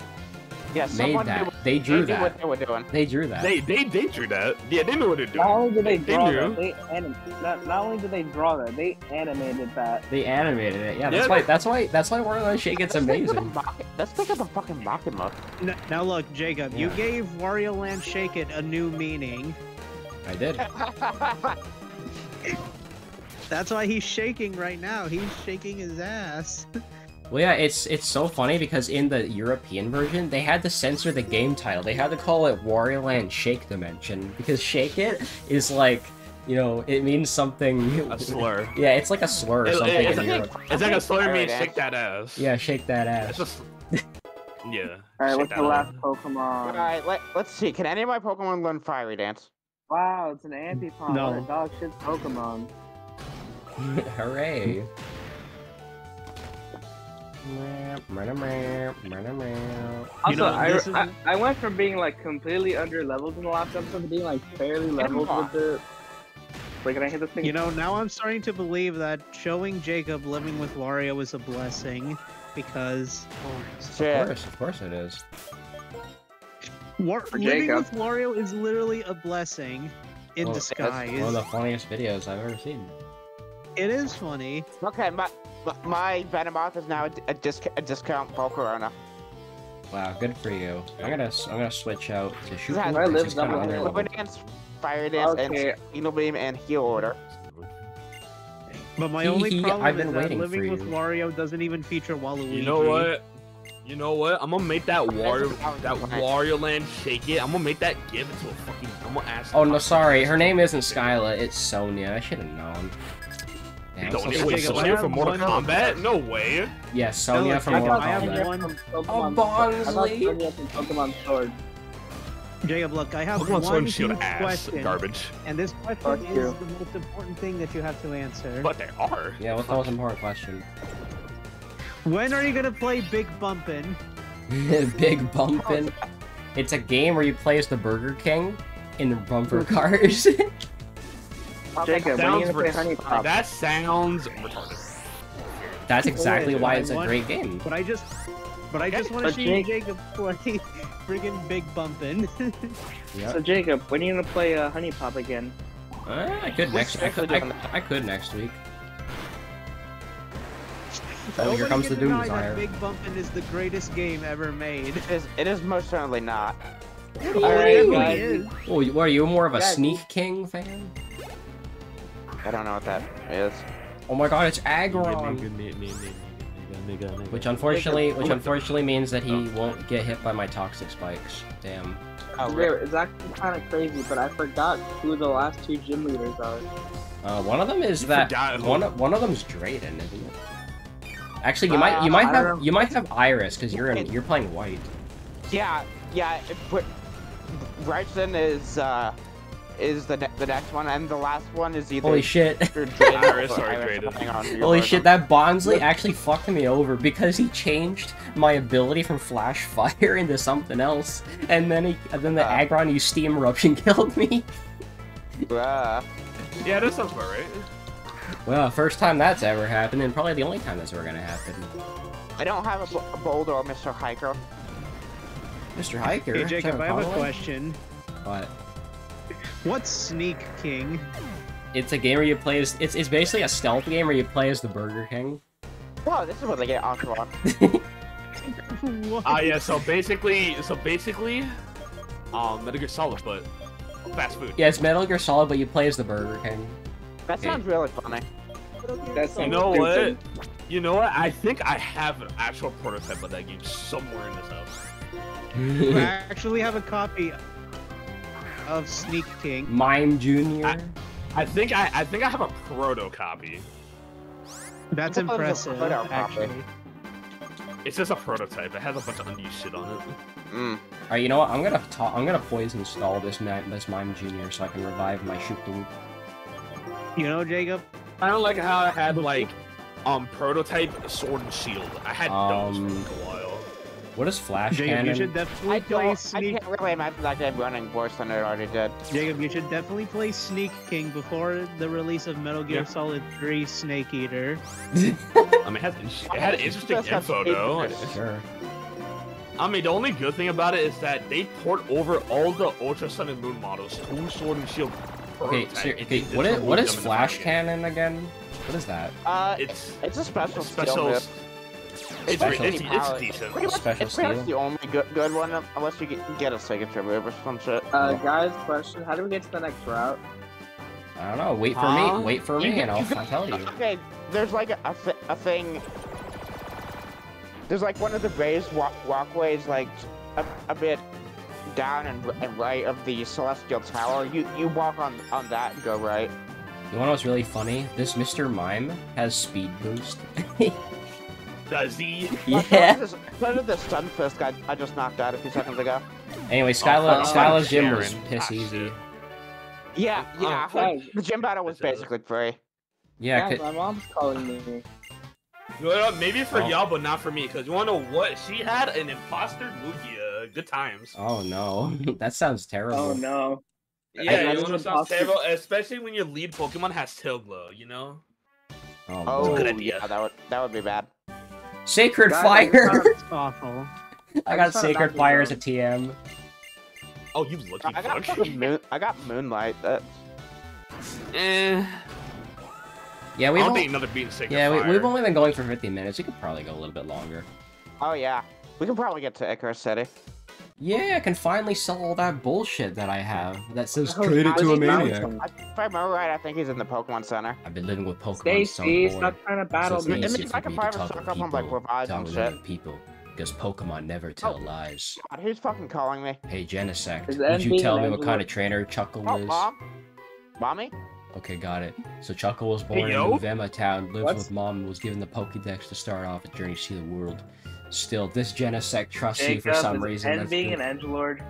Yeah, made someone that. knew, They they drew knew that. what they were doing. They drew that. They they they drew that. Yeah, they knew what they're doing. Not only did they They draw knew. that, they anim- not, not only did they draw that, they animated that. They animated it. Yeah, that's Yeah, why. they- That's why. That's why Wario Land Shake it's Let's think of the amazing. Mach- Let's think of the fucking Makima. N- Now look, Jacob, you gave Wario Land Shake It a new meaning. I did. *laughs* That's why he's shaking right now. He's shaking his ass. *laughs* Well, yeah, it's it's so funny because in the European version, they had to censor the game title. They had to call it Wario Land Shake Dimension because Shake It is like, you know, it means something. A slur. *laughs* Yeah, it's like a slur or It- something it's in like- Europe. It's like a slur Pirate means ass. shake that ass. Yeah, shake that It's ass. just. Yeah. Alright, shake what's the last Pokemon? Alright, let, let's see. Can any of my Pokemon learn Fiery Dance? Wow, it's an Antipon. No. A dog shit Pokemon. *laughs* Hooray! Also, know, I, this is- I I went from being like completely under leveled in the last episode to being like fairly leveled with the. Wait, can I hit this thing? You know, now I'm starting to believe that showing Jacob living with Wario is a blessing because Of course, of course it is. War- living Jacob. with Wario is literally a blessing in Well, that's disguise. One of the funniest videos I've ever seen. It is funny. Okay, my my Venomoth is now a, a, disc, a discount Volcarona. Wow, good for you. I'm gonna I'm gonna switch out to shoot. has- I live It's kinda double underleveled. Fire Dance, Fire Dance, Okay. and Needle Beam and Heal Order. But my Hee only hee, problem I've is that living with you. Wario doesn't even feature Waluigi. You know what? You know what? I'm gonna make that Wario, that Wario Land shake it. I'm gonna make that give it to a fucking. I'm gonna ask. Oh no, sorry. Her name isn't Skyla. It's Sonia. I should have known. Damn, I'm No, so wait, stupid. Sonya from Mortal Kombat? No way. Yes, Sonia No, from Mortal got- I have Kombat. one- Oh, I thought Bonsley. Sonya Pokemon Sword. Jacob, look, I have Pokemon one huge ass question, garbage. and this question Fuck is you. the most important thing that you have to answer. But they are. Yeah, what's the most important question? When are you gonna play Big Bumpin'? *laughs* Big Bumpin'. It's a game where you play as the Burger King in the bumper *laughs* cars. Jacob, when are you Sounds gonna play Honey Pop? That sounds retarded. That's exactly why it's a great game. But I just, but I just want to But see Jake- Jacob play *laughs* friggin' Big Bumpin'. Yeah. So Jacob, when are you gonna play uh, Honey Pop again? Uh, I could next. I could, I, I could next week. Oh, here Nobody comes can the Doom deny Desire. Big Bumpin' is the greatest game ever made. It is, it is most certainly not. It Alright, guys. Oh, what are you more of a Yeah, Sneak King fan? I don't know what that is. Oh my God, it's Aggron. Which unfortunately, which unfortunately means that he won't get hit by my toxic spikes. Damn. Oh, really? it's actually kind of crazy, but I forgot who the last two gym leaders are. Uh, one of them is You that one. of- One of them's Drayden, isn't it? Actually, you might you Uh, might have know. you might have Iris because you're in, you're playing white. Yeah, yeah. It, but Brycen is uh is the ne- the next one, and the last one is either Holy shit! *laughs* Iris or or Iris, Drayden. depending on who you're Holy shit! That Bonsley actually fucked me over because he changed my ability from Flash Fire *laughs* into something else, and then he and then the Uh. Aggron used Steam Eruption *laughs* killed me. on. Uh, Yeah, that sounds about right. Well, first time that's ever happened, and probably the only time that's ever gonna happen. I don't have a, a Boulder or Mr. Hiker. Mr. Hiker. Hey Jacob, I have a question. What? What's Sneak King? It's a game where you play as. It's, it's basically a stealth game where you play as the Burger King. Wow, this is what they get Aqua on. *laughs* What? Ah, yeah. So basically, so basically, um, Metal Gear Solid, but fast food. Yeah, it's Metal Gear Solid, but you play as the Burger King. That Okay. sounds really funny. That's You know what? You know what? I think I have an actual prototype of that game somewhere in this house. I *laughs* actually have a copy of Sneak King. Mime Junior. I- I think I, I think I have a proto copy. That's I thought it was a impressive, photo copy. actually. It's just a prototype. It has a bunch of unused shit on it. Mm. Alright, you know what? I'm gonna ta- I'm gonna poison stall this ma- this Mime Junior so I can revive my shoot the loop. You know, Jacob? I don't like how I had like *laughs* um prototype sword and shield. I had those Um, for a while. What is Flash Jacob, you Cannon? should I definitely play don't. I Sneak. can't really imagine that game running worse than it already did. Jacob, you should definitely play Sneak King before the release of Metal Gear Yeah. Solid 3 Snake Eater. *laughs* I mean, it had, it had interesting does have info though. Sure. I mean, the only good thing about it is that they port over all the Ultra Sun and Moon models to Sword and Shield. Okay, so, okay. they just What is removed what them is in the Flash. Cannon again? What is that? Uh, It's it's a special, special. skill It's, It's Special- it's, it's power. decent. Pretty much, Special it's pretty much steel. the only good, good one, unless you get, get a signature move or some shit. Uh, guys, question: How do we get to the next route? I don't know. Wait for Huh? me. Wait for You me, get- and I'll, you get- I'll tell you. Okay, there's like a, a, th- a thing. There's like one of the raised wa- walkways, like a, a bit down and, and right of the celestial tower. You you walk on on that and go right. You know what's really funny? This Mr. Mime has speed boost. *laughs* Does he? yeah. None of the stun fist I, I just knocked out a few seconds ago. Anyway, Skyla, Oh, Skyla's gym was piss Ah, easy. Yeah, yeah. Oh, guys, the gym battle was basically free. Yeah, guys, ca- my mom's calling me. You know Maybe for Oh. y'all, but not for me. Because you want to know what? She had an imposter Lugia. Good times. Oh no, *laughs* that sounds terrible. Oh no. Yeah, that you is want to sound imposter. terrible, especially when your lead Pokemon has Tail Glow. You know. Oh, Oh, boy. good idea. yeah, that would that would be bad. Sacred Guys, Fire! found- *laughs* awful. I I got just found a Sacred Fire as a TM. Oh, you lucky I got fuck. fucking moon, I got moonlight. That's eh. Yeah, we've don't only, think another beating Sacred yeah, we, Fire. we've only been going for 50 minutes. We could probably go a little bit longer. oh yeah. We can probably get to Icirrus City. Yeah, I can finally sell all that bullshit that I have that says Oh, trade it to a Ozzy maniac. I, if I remember right, I think he's in the Pokemon Center. I've been living with Pokemon Stay, so Steve, bored. stop trying to battle so me. it's It easy means for I can me to probably talk suck with up on, like, people, revives talk and with shit. people, because Pokemon never tell oh, lies. God, who's fucking calling me? Hey, Genesect, Is would you tell me what kind of trainer Chuckle Oh, is? mom, mommy. Okay, got it. So Chuckle was born yo. in Nuvema Town, lives What? with mom, and was given the Pokédex to start off a journey to see the world. Still, this Genesect trusts you for some reason. that's envying good. an Edgelord.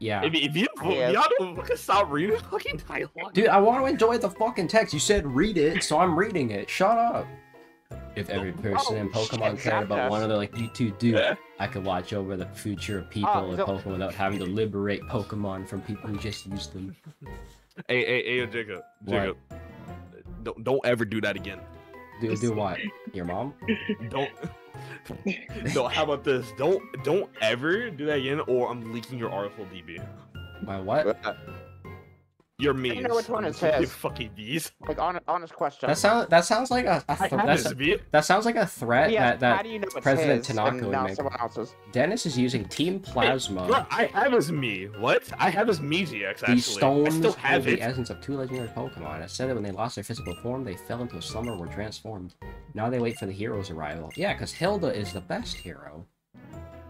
Yeah. If, if you Yeah. y'all don't fucking stop reading fucking dialogue. Dude, I want to enjoy the fucking text. You said read it, so I'm reading it. Shut up. If every person in Oh, Pokemon shit, cared about Zapdos. one of the like you two do, Yeah. I could watch over the future of people Oh, in so- Pokemon without having to liberate Pokemon from people who just use them. *laughs* Hey, hey, hey, yo, Jacob. What? Jacob. Don't don't ever do that again. Do do what? *laughs* Your mom? Don't. No, how about this? Don't don't ever do that again, or I'm leaking your article, DB. My what? Uh, Your memes. know which one it *laughs* You. Fucking bees. Like, honest, honest question. That sounds that sounds like a, a I th- have that's, this, that sounds like a threat yeah, that that how do you know it's President his Tanaka and would not make. someone else's? Dennis is using Team Plasma. Bro, I have his me. What? I have his me GX actually. These stones I still hold have the essence of two legendary Pokemon. It said that when they lost their physical form, they fell into a slumber and were transformed. Now they wait for the hero's arrival. Yeah, because Hilda is the best hero.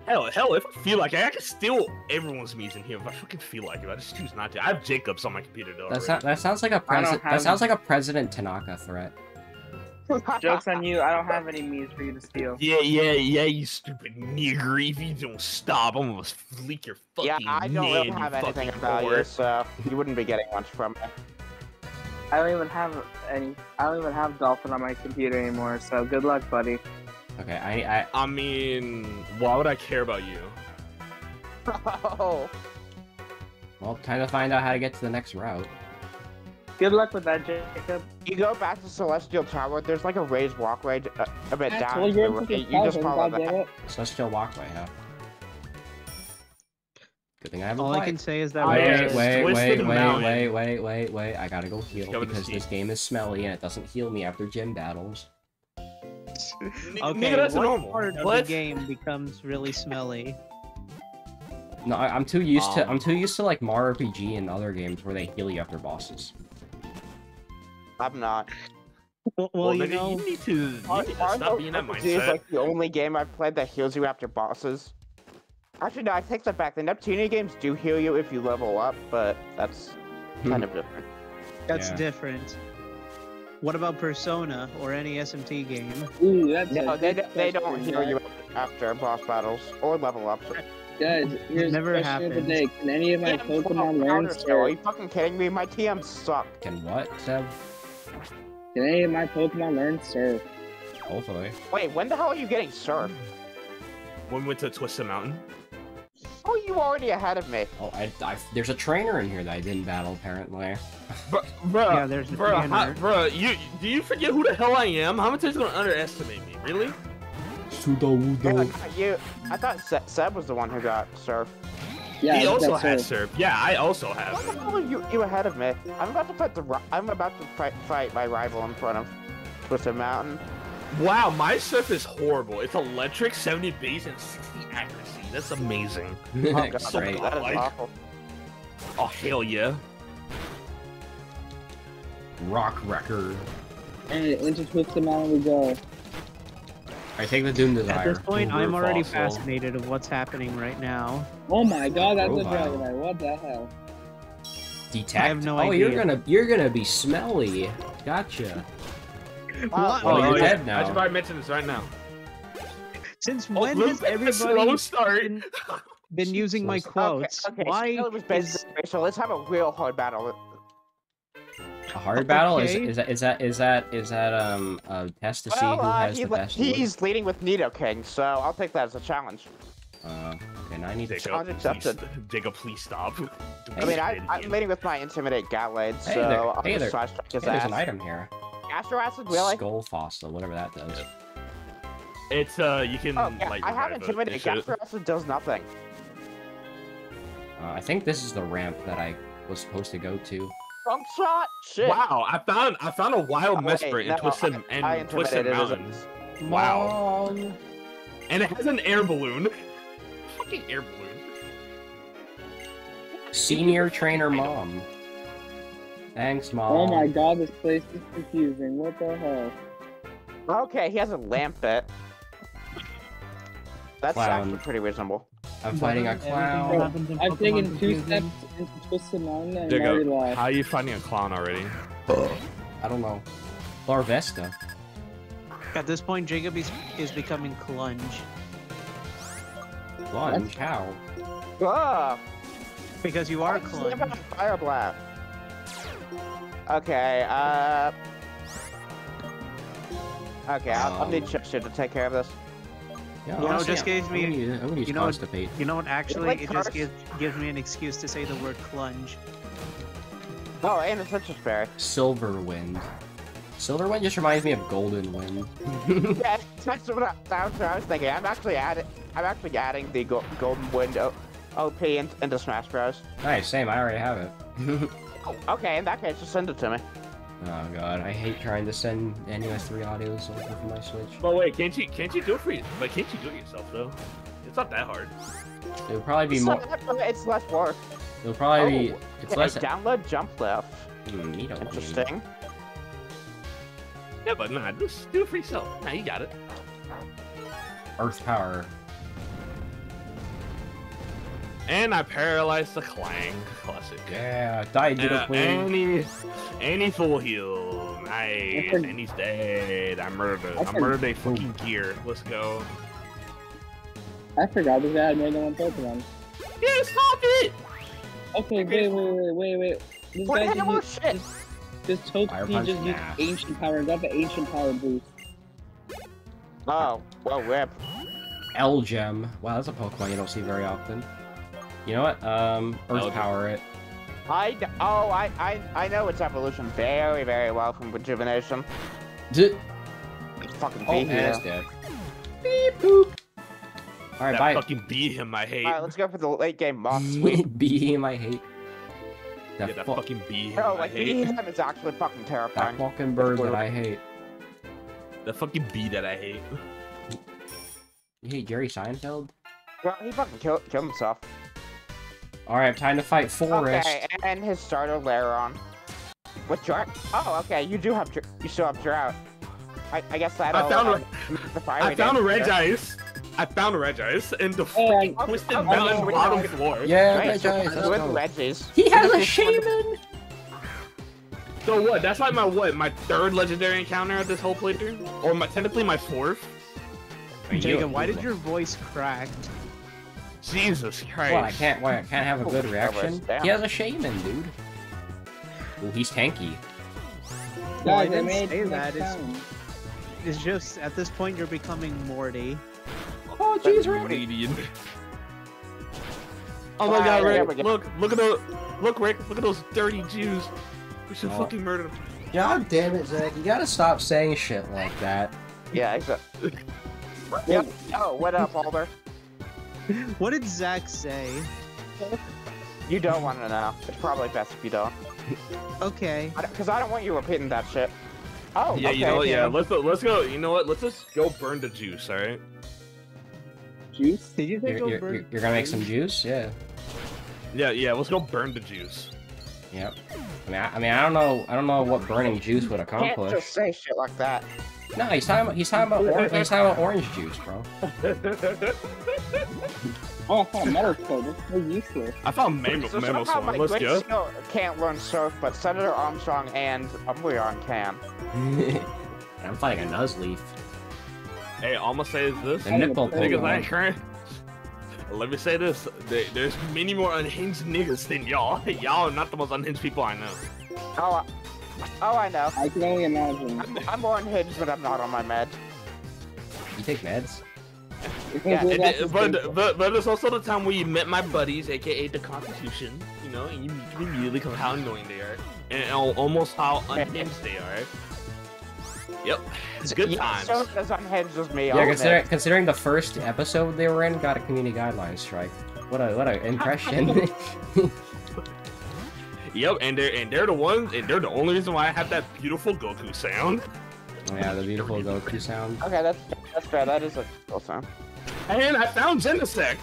Hell, hell, if I feel like it, I can steal everyone's me's in here if I fucking feel like it. I just choose not to. I have Jacobs on my computer though. That, already. sou- that sounds like a I don't president. That sounds like a President Tanaka threat. *laughs* Joke's on you, I don't have any me's for you to steal. Yeah, yeah, yeah, you stupid nigger. If you don't stop, I'm gonna leak your fucking yeah, I don't really name, have anything about you, so you wouldn't be getting much from me. I don't even have any. I don't even have Dolphin on my computer anymore. So good luck, buddy. Okay, I, I I mean, why would I care about you? Oh, well, time to find out how to get to the next route. Good luck with that, Jacob. you go back to Celestial Tower. There's like a raised walkway uh, a bit down. told to you the to right. fucking You just follow that. Celestial Walkway, huh? Good thing I have a All I can say is that Wait, yeah, wait, wait, wait, wait, wait, wait, wait. I gotta go heal because this game is smelly and it doesn't heal me after gym battles. N- Okay, nigga, that's what normal. part of What? the game becomes really smelly? No, I, I'm too used to Um. I'm too used to like Mario RPG and other games where they heal you after bosses. I'm not. Well, well, Well, you nigga, know, you need to, you need to Mario stop being that RPG is mindset. like the only game I've played that heals you after bosses. Actually, no, I take that back. The Neptunia games do heal you if you level up, but that's Hmm. kind of different. that's Yeah. different. What about Persona or any SMT game? Ooh, that's No, they, don't- they don't question, heal guys. you after boss battles or level ups. Guys, here's Never the question of the happened. day. Can any of my TM Pokemon learn Counter Skill, Are you fucking kidding me? My TMs suck. Can what, Seb? Can any of my Pokemon learn Surf? Hopefully. Wait, when the hell are you getting Surf? when we went to Twisted Mountain. Oh, you already ahead of me. Oh, I, I, there's a trainer in here that I didn't battle apparently. Bro, bro, Yeah, there's a bro, how, trainer. bro, you do you forget who the hell I am? How much is gonna underestimate me? Really? Sudo Yeah, Udo. like, you. I thought Se- Seb was the one who got surf. Yeah, he I also guess so. has served. Yeah, I also What have. the hell are you? You ahead of me? I'm about to fight the. I'm about to fight, fight my rival in front of Twisted Mountain. Wow, my surf is horrible. It's electric, 70 base, and 60 accuracy. That's amazing. Oh, God, So Great. that is Like- awful. Oh hell yeah. Rock Wrecker. And it into Twisted Mountain we go. I take the Doom Desire. At this point, Uber I'm already fossil. fascinated of what's happening right now. Oh my god, that's a Profile. Dragonite. What the hell? Detect. I have no oh, you're gonna you're gonna be smelly. Gotcha. Wow. Oh, you're oh, yeah. dead now. I should probably mention this right now. Since Oh, when Luke has with a slow everybody start. been, been *laughs* using my quotes? Okay, okay. Why so it was is so let's have a real hard battle. A hard battle is, Okay. is that is that is that is that um a test to see Well, who uh, has he the best wood? he's leading with Nidoking, so I'll take that as a challenge. Uh, okay, now I need to. Challenge Jacob, accepted. please, Jacob, please stop. I mean, I, I'm leading with my Intimidate Gallade, so Hey there, I'll hey just there. slash strike his Hey, there's ass. an item here. Astro Acid, really? Skull fossil, whatever that does. Yeah. It's uh, you can Oh, yeah, like I have revive it Intimidate. and Acid does nothing. Uh, I think this is the ramp that I was supposed to go to. Trunk shot? Shit. Wow, I found I found a wild Oh, wait, Mesper in no, Twisted I- and I Twisted Mountains, his- Wow. and it has an air balloon. Fucking air balloon. Senior trainer mom. Thanks, mom. Oh my god, this place is confusing. What the hell? Okay, he has a lamp bit. That's Clown. actually pretty reasonable. I'm fighting a clown. I've Pokemon taken two steps into Twisted Mountain and I'm already Jacob, lost. how are you finding a clown already? I don't know. Larvesta. At this point, Jacob is, is becoming Clunge. Lunge. How? Ah! Because you are What about Clunge. Fire Blast? Okay, uh... Okay, I'll, I'll Um, need Chipster to take care of this. Yeah, You know, honestly, just gives I'm me- gonna use, I'm gonna use you know, constipate. You know what? Actually, like it just gives, gives me an excuse to say the word Clunge. Oh, and a Sitrus Berry. Silver wind. Silver wind just reminds me of golden wind. *laughs* yeah, that's what, I, that's what I was thinking. I'm actually adding, I'm actually adding the go Golden Wind O- OP in, into Smash Bros. nice, same. I already have it. *laughs* Oh, okay, in that case, just send it to me. Oh god, I hate trying to send NES 3 audios over from my Switch. But wait, can't you can't you do it for you? But can't you do it yourself though? It's not that hard. It would probably be It's, more. not it's less work. It'll probably be. Oh, It's Okay, less. download Jump Lift. Hmm, neato, neato. Interesting. Yeah, but nah, just do it for yourself. Nah, you got it. Earth power. And I paralyzed the Clang. Classic. Yeah, die, And, Diddle uh, Queen. and he, full heal. Nice. I for- And he's dead. I murdered. I I murdered a fucking gear. Let's go. I forgot this guy had more than one Pokemon. Yeah, stop it! Okay, wait, wait, wait, wait, wait. This What guy the just Shit. this, this Togepi just used Ancient Power and got the Ancient Power boost. Oh, well, rip. L gem. Wow, that's a Pokemon you don't see very often. You know what? Um, Earth power it. I d- oh I I I know its evolution very very well from Rejuvenation. D- It's fucking oh, B and here. dead. Beep boop. All right, that bye. fucking beat him, I hate. All right, let's go for the late game mock *laughs* sweep. Beam, I hate. yeah, That, that fu- fucking beat him, No, I like hate. beating him is actually fucking that terrifying. fucking bird that I hate. The fucking bee that I hate. You hate Jerry Seinfeld? Well, he fucking killed, killed himself. All right, time to fight Forest. Okay, and his starter Laron. With drought? Oh, okay. You do have dr- you still have drought. I, I guess that. I found the fire. I found a damage red there. ice. I found a red ice in the Oh, freaking I- twisted oh, mountain oh, bottom oh, floor. Yeah, Right, Red so Giants, with go. He has a shaman. So what? That's like my what? My third legendary encounter of this whole playthrough, or my technically my fourth. Jacob, why did your voice crack? Jesus Christ! What? I can't. Why I can't have a good reaction? damn. He has a shaman, dude. Ooh, he's tanky. Well, I Guys, I didn't made say that, it's- It's just at this point you're becoming Morty. Oh, Jeez, Rick. Oh my god, Rick! Look, look at those, look, Rick! Look at those dirty Jews. We should Oh. fucking murder them. God damn it, Zach! You gotta stop saying shit like that. Yeah, exactly. yep. Oh, what up, Alder? *laughs* What did Zach say? You don't want to know. It's probably best if you don't. Okay. Because I don't want you repeating that shit. Oh, Yeah, okay. you know what? Yeah, yeah. let's go. Let's go. You know what? Let's just go burn the juice. All right. Juice? Did you think You're, you're, you're, you're gonna make some juice? Yeah. Yeah, yeah. Let's go burn the juice. Yep. I mean, I, I mean, I don't know. I don't know what burning juice would Can't accomplish. just say shit like that. No, he's talking about he's talking about or, *laughs* he's talking about orange juice, bro. *laughs* Oh, I found a metal sword. That's so useless. I found mammal, So mammal somehow sword. my Let's great go. skill can't learn surf, but Senator Armstrong and Umbreon can. And *laughs* I'm fighting a Nuzleaf. Hey, all I'm gonna say is this. The nipple Niggas Pokemon. ain't current. Let me say this: there- there's many more unhinged niggas than y'all. Y'all are not the most unhinged people I know. Oh, I, oh, I know. I can only imagine. I'm, I'm more unhinged, but I'm not on my meds. You take meds? Yeah, It- it- but, but but it's also the time where you met my buddies, aka the Constitution. You know, and you meet them immediately because how annoying they are, and al- almost how unhinged they are. Yep, it's good Yeah, times. So as unhinged as me. Yeah, I'll consider, considering the first episode they were in got a community guidelines strike. What a what a *laughs* impression. *laughs* Yep, and they're and they're the ones, and they're the only reason why I have that beautiful Goku sound. oh, yeah, the beautiful Goku sound. Okay, that's that's fair. That is a cool sound. And I found Genesect,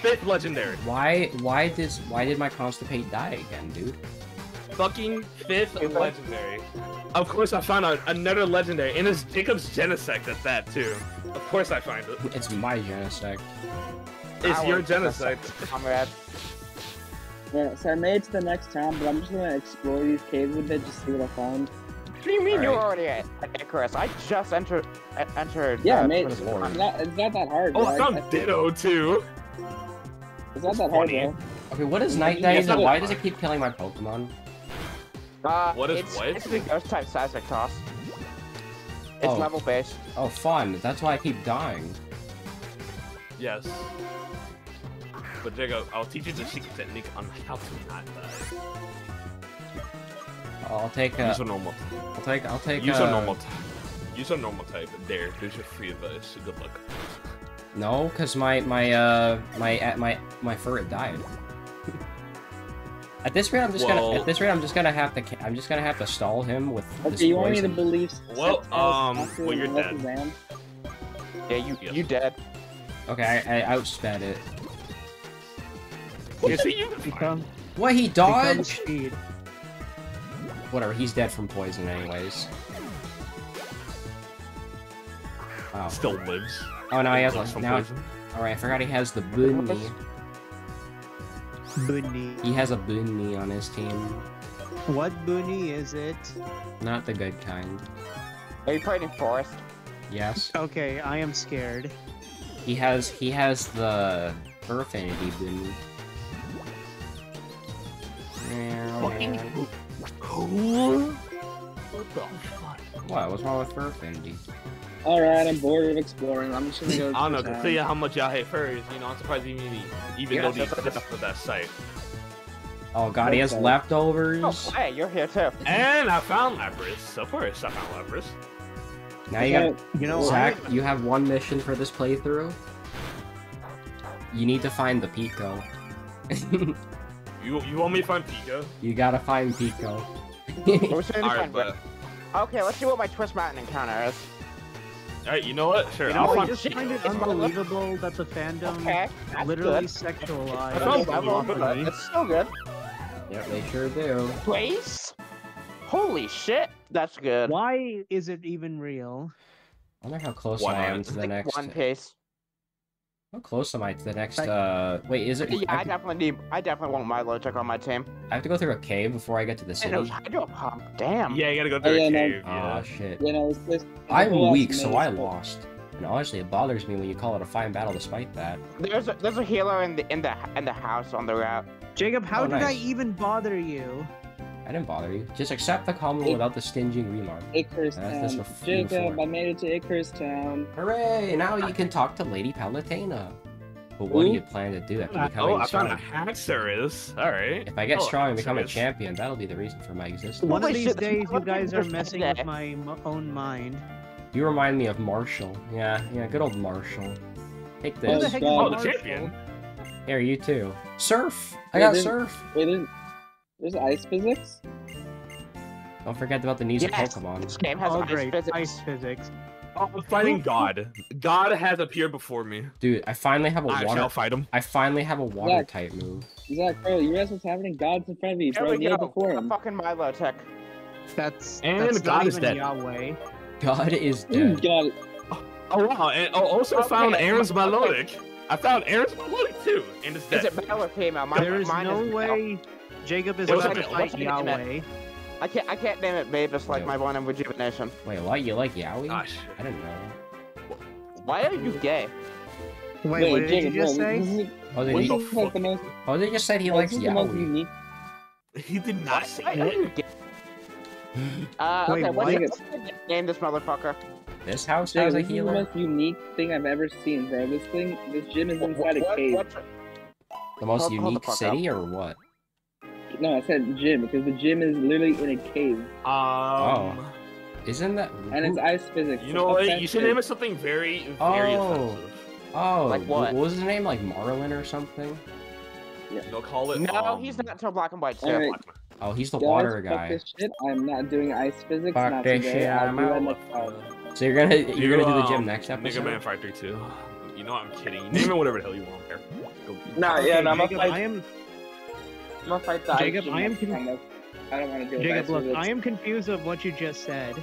fifth legendary. Why why does why did my constipate die again, dude? Fucking fifth legendary. Of course, I found a, another legendary, and it's Jacob's Genesect at that too. Of course, I find it. It's my Genesect. It's I your was Genesect. Comrade. Yeah, so I made it to the next town, but I'm just gonna explore these caves a bit, just see what I find. What do you mean you're already at, at Icarus? I just entered entered. Yeah, uh, mate. Twisted Lord. It's not, it's not that hard. Oh, bro. I found I- Ditto too. It's not that hard, Funny. bro. Okay, what is Yeah, Night it's Days and why does it keep killing my Pokemon? Uh, What is it's, what? It's the ghost type seismic toss. It's Oh. level based. Oh, fun. That's why I keep dying. Yes. But Jacob, I'll teach you the secret technique on how to not die. I'll take a. Use a normal. I'll take. I'll take. Use a, a normal. Type. Use a normal type. There, there's your free advice. Good luck. No, cause my my uh my at my my furret died. At this rate, I'm just gonna. At this rate, I'm just gonna have to. I'm just gonna have to stall him with this you want me to believe? Well, um, well, you're Alakazam? dead. Yeah, you Yes. you dead. Okay, I, I outsped it. You see, you Become, What? He become dodged? Whatever. He's dead from poison, anyways. Oh. Still lives. Oh, now he has Lives a from now. poison. All right, I forgot he has the bunny. Bunny. He has a bunny on his team. What bunny is it? Not the good kind. Are you playing in Forest? Yes. Okay, I am scared. He has he has the Infinity bunny. Fucking cool. What the fuck? What? What's wrong with Infinity? Alright, I'm bored of exploring. I'm just gonna go. *laughs* I don't know. to To town. tell you how much y'all hate furries, you know, I'm surprised even even Yeah, though they that's- exist for that site. Oh god, he has leftovers. Oh, hey, you're here too. And I found Lapras. Of course, I found Lapras. Now you got You know, Zack. You have one mission for this playthrough. You need to find the Pico. *laughs* You you want me to find Pika? you gotta find Pico. We're soon to Alright, find but Okay, let's see what my Twist Mountain encounter is. alright, you know what? Sure, You know I'll what, find I just find it It's my lip- unbelievable that the fandom Okay, literally good. sexualized. I found It's level, blue, but It's still good. yep, they sure do. Place? Holy shit, that's good. Why is it even real? I wonder how close One I am to the next. One Piece. How close am I to the next? Uh, wait, is it? Yeah, I, I definitely need. I definitely want Milotic on my team. I have to go through a cave before I get to the And it was city. Hydro Pump. Damn. Yeah, you gotta go Oh, through yeah, a no. cave. Oh shit. You know, it's this. I'm weak, so I lost. And honestly, it bothers me when you call it a fine battle despite that. There's a, there's a healer in the in the in the house on the route. Jacob, how Oh, did I even bother you? I I didn't bother you. Just accept the compliment It- without the stinging remark. Icarus That's Town. just Jacob. I made it to Icarus Town. Hooray! Now you can talk to Lady Palutena. But what do you plan to do after uh, becoming Oh, becoming I found a strong? Haxorus. All right. If I get Oh, strong and become a champion, that'll be the reason for my existence. One of these days, you guys are messing with my m- own mind. You remind me of Marshal. Yeah, yeah, good old Marshal. Take Who the this. heck God. is Oh, the champion. Here, you too. Surf! I Yeah, got then- surf! Wait, there's, there's ice physics? Don't forget about the knees Yes, of Pokemon. this game has Oh, ice great. physics. Ice physics. Oh, I'm fighting God. God has appeared before me. Dude, I finally have a I water. shall fight him. I finally have a water Zack. type move. Zack, bro, you realize what's happening? God's in front of you, There bro. we Kneel go. before A him. fucking Milotic. That's And that's God not is even dead. Yahweh. God is Ooh, dead. God. Oh wow! And I also Okay, found Aaron's okay. Milotic. I found Aaron's Milotic too, and it's Is dead. it male or female? My, There is mine no is male. way Jacob is What's about to fight it name it? Yahweh. I can't. I can't name it Mavis like Yeah. my one in Rejuvenation. Wait, what? You like Yowie? Gosh. I didn't know. Why are you gay? Wait, what did you just bro, say? This Oh, they, What this the is like fuck? the most, oh, they just said he likes is *laughs* Yowie. He did not say Why are that. you gay? *laughs* Uh, Wait, okay, what's what? the- what's the name this motherfucker? This house Jacob, has a this is the most unique thing I've ever seen, bro. This thing, this gym is inside a What- cave. what's- The most Hold- hold the unique fuck city, or what? No, I said gym because the gym is literally in a cave Um. Isn't that? and it's ice physics. You know what? You should name it something very, very Oh. offensive. Oh, Like what? What was his name? Like Marlon or something? You know, call it. No, um, he's not until Black and White too. Alright. Blackman. Oh, he's the Guys, water guy. shit. I'm not doing ice physics. Fuck not this today. shit, I'll I'm out. next. So you're gonna you're You, gonna do the gym um, next Mega episode? Man Factory 2. You know I'm kidding. Name it whatever the hell you want. Here. Go. Nah, Okay, yeah, no, I'm gonna Jacob, fight. I am I'm fight the Jacob, ice I am next con- time. I don't want to deal Jacob. ice Look. I am confused of what you just said.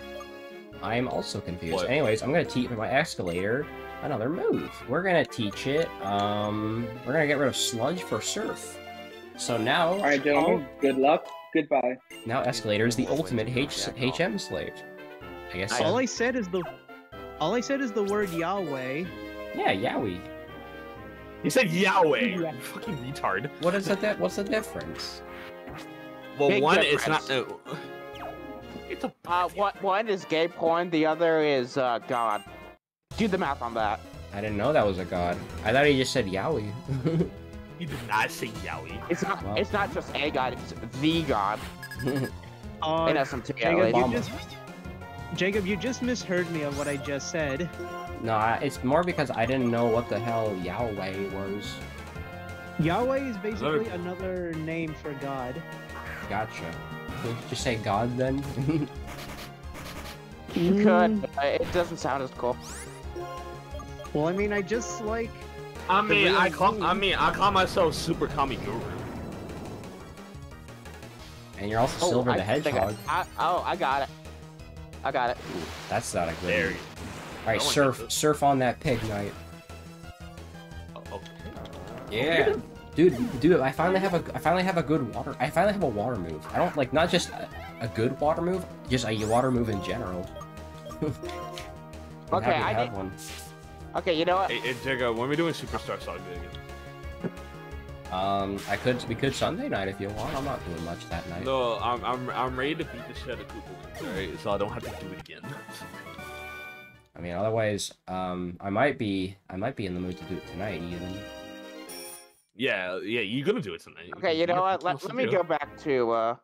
I am also confused. What? Anyways, I'm gonna teach my escalator another move. We're gonna teach it. Um, we're gonna get rid of sludge for surf. So now, All right, gentlemen. Good luck. Goodbye. now escalator is the ultimate H HM slave. I guess. All So. I said is the all I said is the word Yahweh. Yeah, Yowie. He said Yahweh. *laughs* Yeah. *laughs* Fucking retard. What is the di- What's the difference? Well, Big one, it's not. difference. Uh, it's a. Uh, what one is gay porn, the other is uh God. Do the math on that. I didn't know that was a god. I thought he just said Yowie. *laughs* He did not say Yowie. It's not. Well. It's not just a God. It's the God. Uh, In SMT, at Jacob, you just Jacob, you just misheard me of what I just said. No, I- it's more because I didn't know what the hell Yahweh was. Yahweh is basically another name for God. Gotcha. Did you just say God then? *laughs* You Mm, could. But it doesn't sound as cool. Well, I mean, I just like I mean, I call. I mean, I call myself Super Kami Guru. and you're also Oh, Silver I the think I- Hedgehog. I, oh, I got it. I got it. That's not a good There. One. you Alright, surf, surf on that pig night. go. Oh, Yeah. Dude, dude, I finally have a, I finally have a good water, I finally have a water move. I don't, like, not just a, a good water move, just a water move in general. I'm Okay, happy to I have did- one. Okay, you know what? Hey, hey, Jigga, when are we doing Superstar Saga again? Um, I could, we could Sunday night if you want. I'm not doing much that night. No, I'm, I'm, I'm ready to beat the shit out of Koopa alright? So I don't have to do it again. *laughs* I mean, otherwise, um, I might be, I might be in the mood to do it tonight even. Yeah, yeah, you're gonna do it tonight. Okay, you know You're what? Let, let me go back to. uh...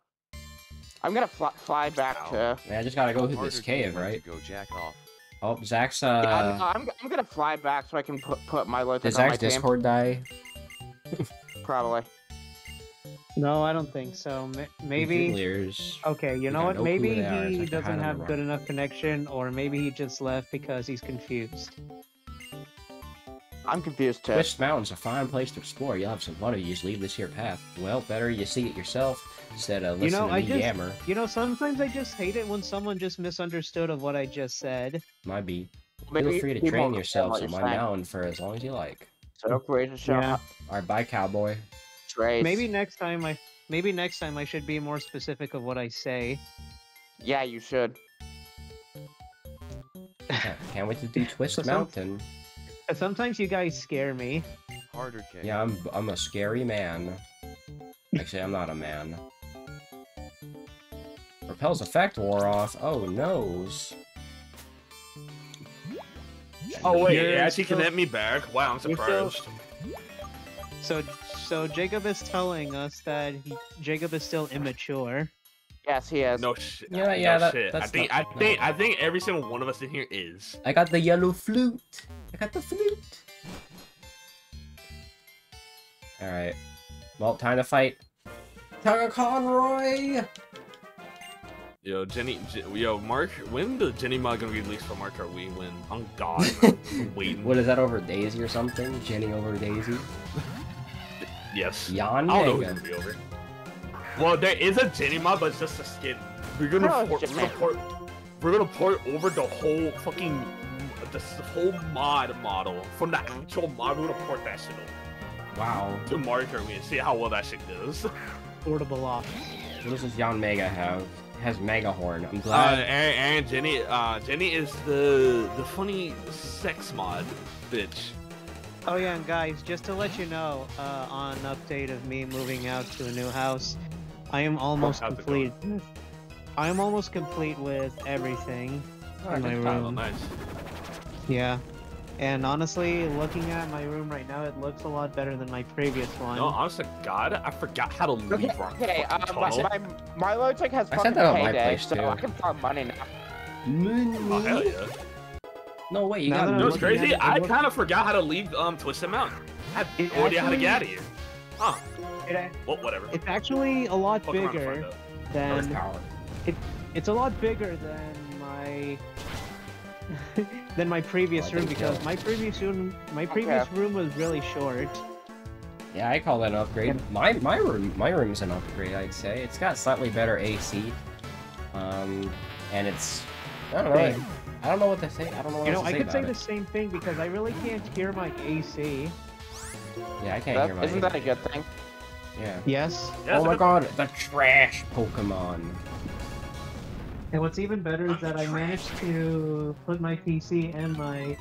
I'm gonna fly, fly back to. Man, I just gotta go through this cave, learn to right? Go jack off. Oh, Zack's, Yeah, I'm, uh, I'm, I'm gonna fly back so I can put put my did on my Zack's team. Discord die? Probably. No, I don't think so. Maybe Lears. okay. You know what? no Maybe who they are, it's he like doesn't have good rock. enough connection, or maybe he just left because he's confused. I'm confused too. Twist Mountain's a fine place to explore. You'll have some fun if you just leave this here path. Well, better you see it yourself instead of listening You know, listening I to me just- yammer. You know, sometimes I just hate it when someone just misunderstood of what I just said. Might be. Maybe Feel free to train understand yourselves on my saying. mountain for as long as you like. So great to show Yeah. Alright, bye, cowboy. Trace. Maybe next time I maybe next time I should be more specific of what I say. Yeah, you should. Can't, can't wait to do *laughs* Twist So some- Mountain. 'Cause sometimes you guys scare me. Harder K. Yeah, I'm I'm a scary man. Actually, I'm not a man. Repel's effect wore off. Oh, noes. Oh wait, You're it actually can hit me back. Wow, I'm surprised. So, so Jacob is telling us that he, Jacob is still immature. Yes, he is. No shit. Yeah, yeah, no that- shit. I think not- I think I think every single one of us in here is. I got the yellow flute. I got the flute. Alright. Well, time to fight. Tugga Conroy! Yo, Jenny, J- yo, Mark, when the Jenny mod gonna be released for Mark? Are we when? Oh God, I'm *laughs* waiting. What is that over Daisy or something? Jenny over Daisy? Yes. Jan I don't know who's gonna be over. Well, there is a Jenny mod, but it's just a skin. We're gonna No, port, we're gonna just- port, we're gonna port over the whole fucking, this whole mod model from the actual mod. We're gonna port that shit over Wow. to Mark Are we and see how well that shit goes. *laughs* Portable off. What does this Jan Mega have? It has Mega Horn. I'm Uh, glad. and, and Jenny, uh, Jenny is the the funny sex mod, bitch. Oh yeah, and guys, just to let you know, uh, on update of me moving out to a new house, I am almost How's complete. *laughs* I am almost complete with everything Alright, in my good job. Oh, room. nice. Yeah, and honestly, looking at my room right now, it looks a lot better than my previous one. No, honest to God, I forgot how to leave Okay, our okay fucking my, tunnel. my, my Logitech has I fucking said that on my payday, place, so too. I can farm money now. Oh hell yeah! No, way, you Now got that I'm You know what's looking at crazy? it, it I kind of forgot how to leave um Twisted Mountain. I had It no idea how to get out of here. Huh? It, Well, whatever. it's actually a lot Fuck around and bigger find out. Earth than power. it's a lot bigger than my *laughs* than my previous Oh, room because you. my previous room my previous room was really short. Yeah, I call that an upgrade. My my room my room's an upgrade, I'd say. It's got slightly better AC. Um and it's I don't know. Same. I don't know what to say. I don't know what You know, else I to say could say about the same thing because I really can't hear my AC. Yeah, I can't That, hear my isn't that a good thing? Yeah. Yes. Yeah, oh my god, the trash Pokemon. And what's even better is that I managed to put my PC and my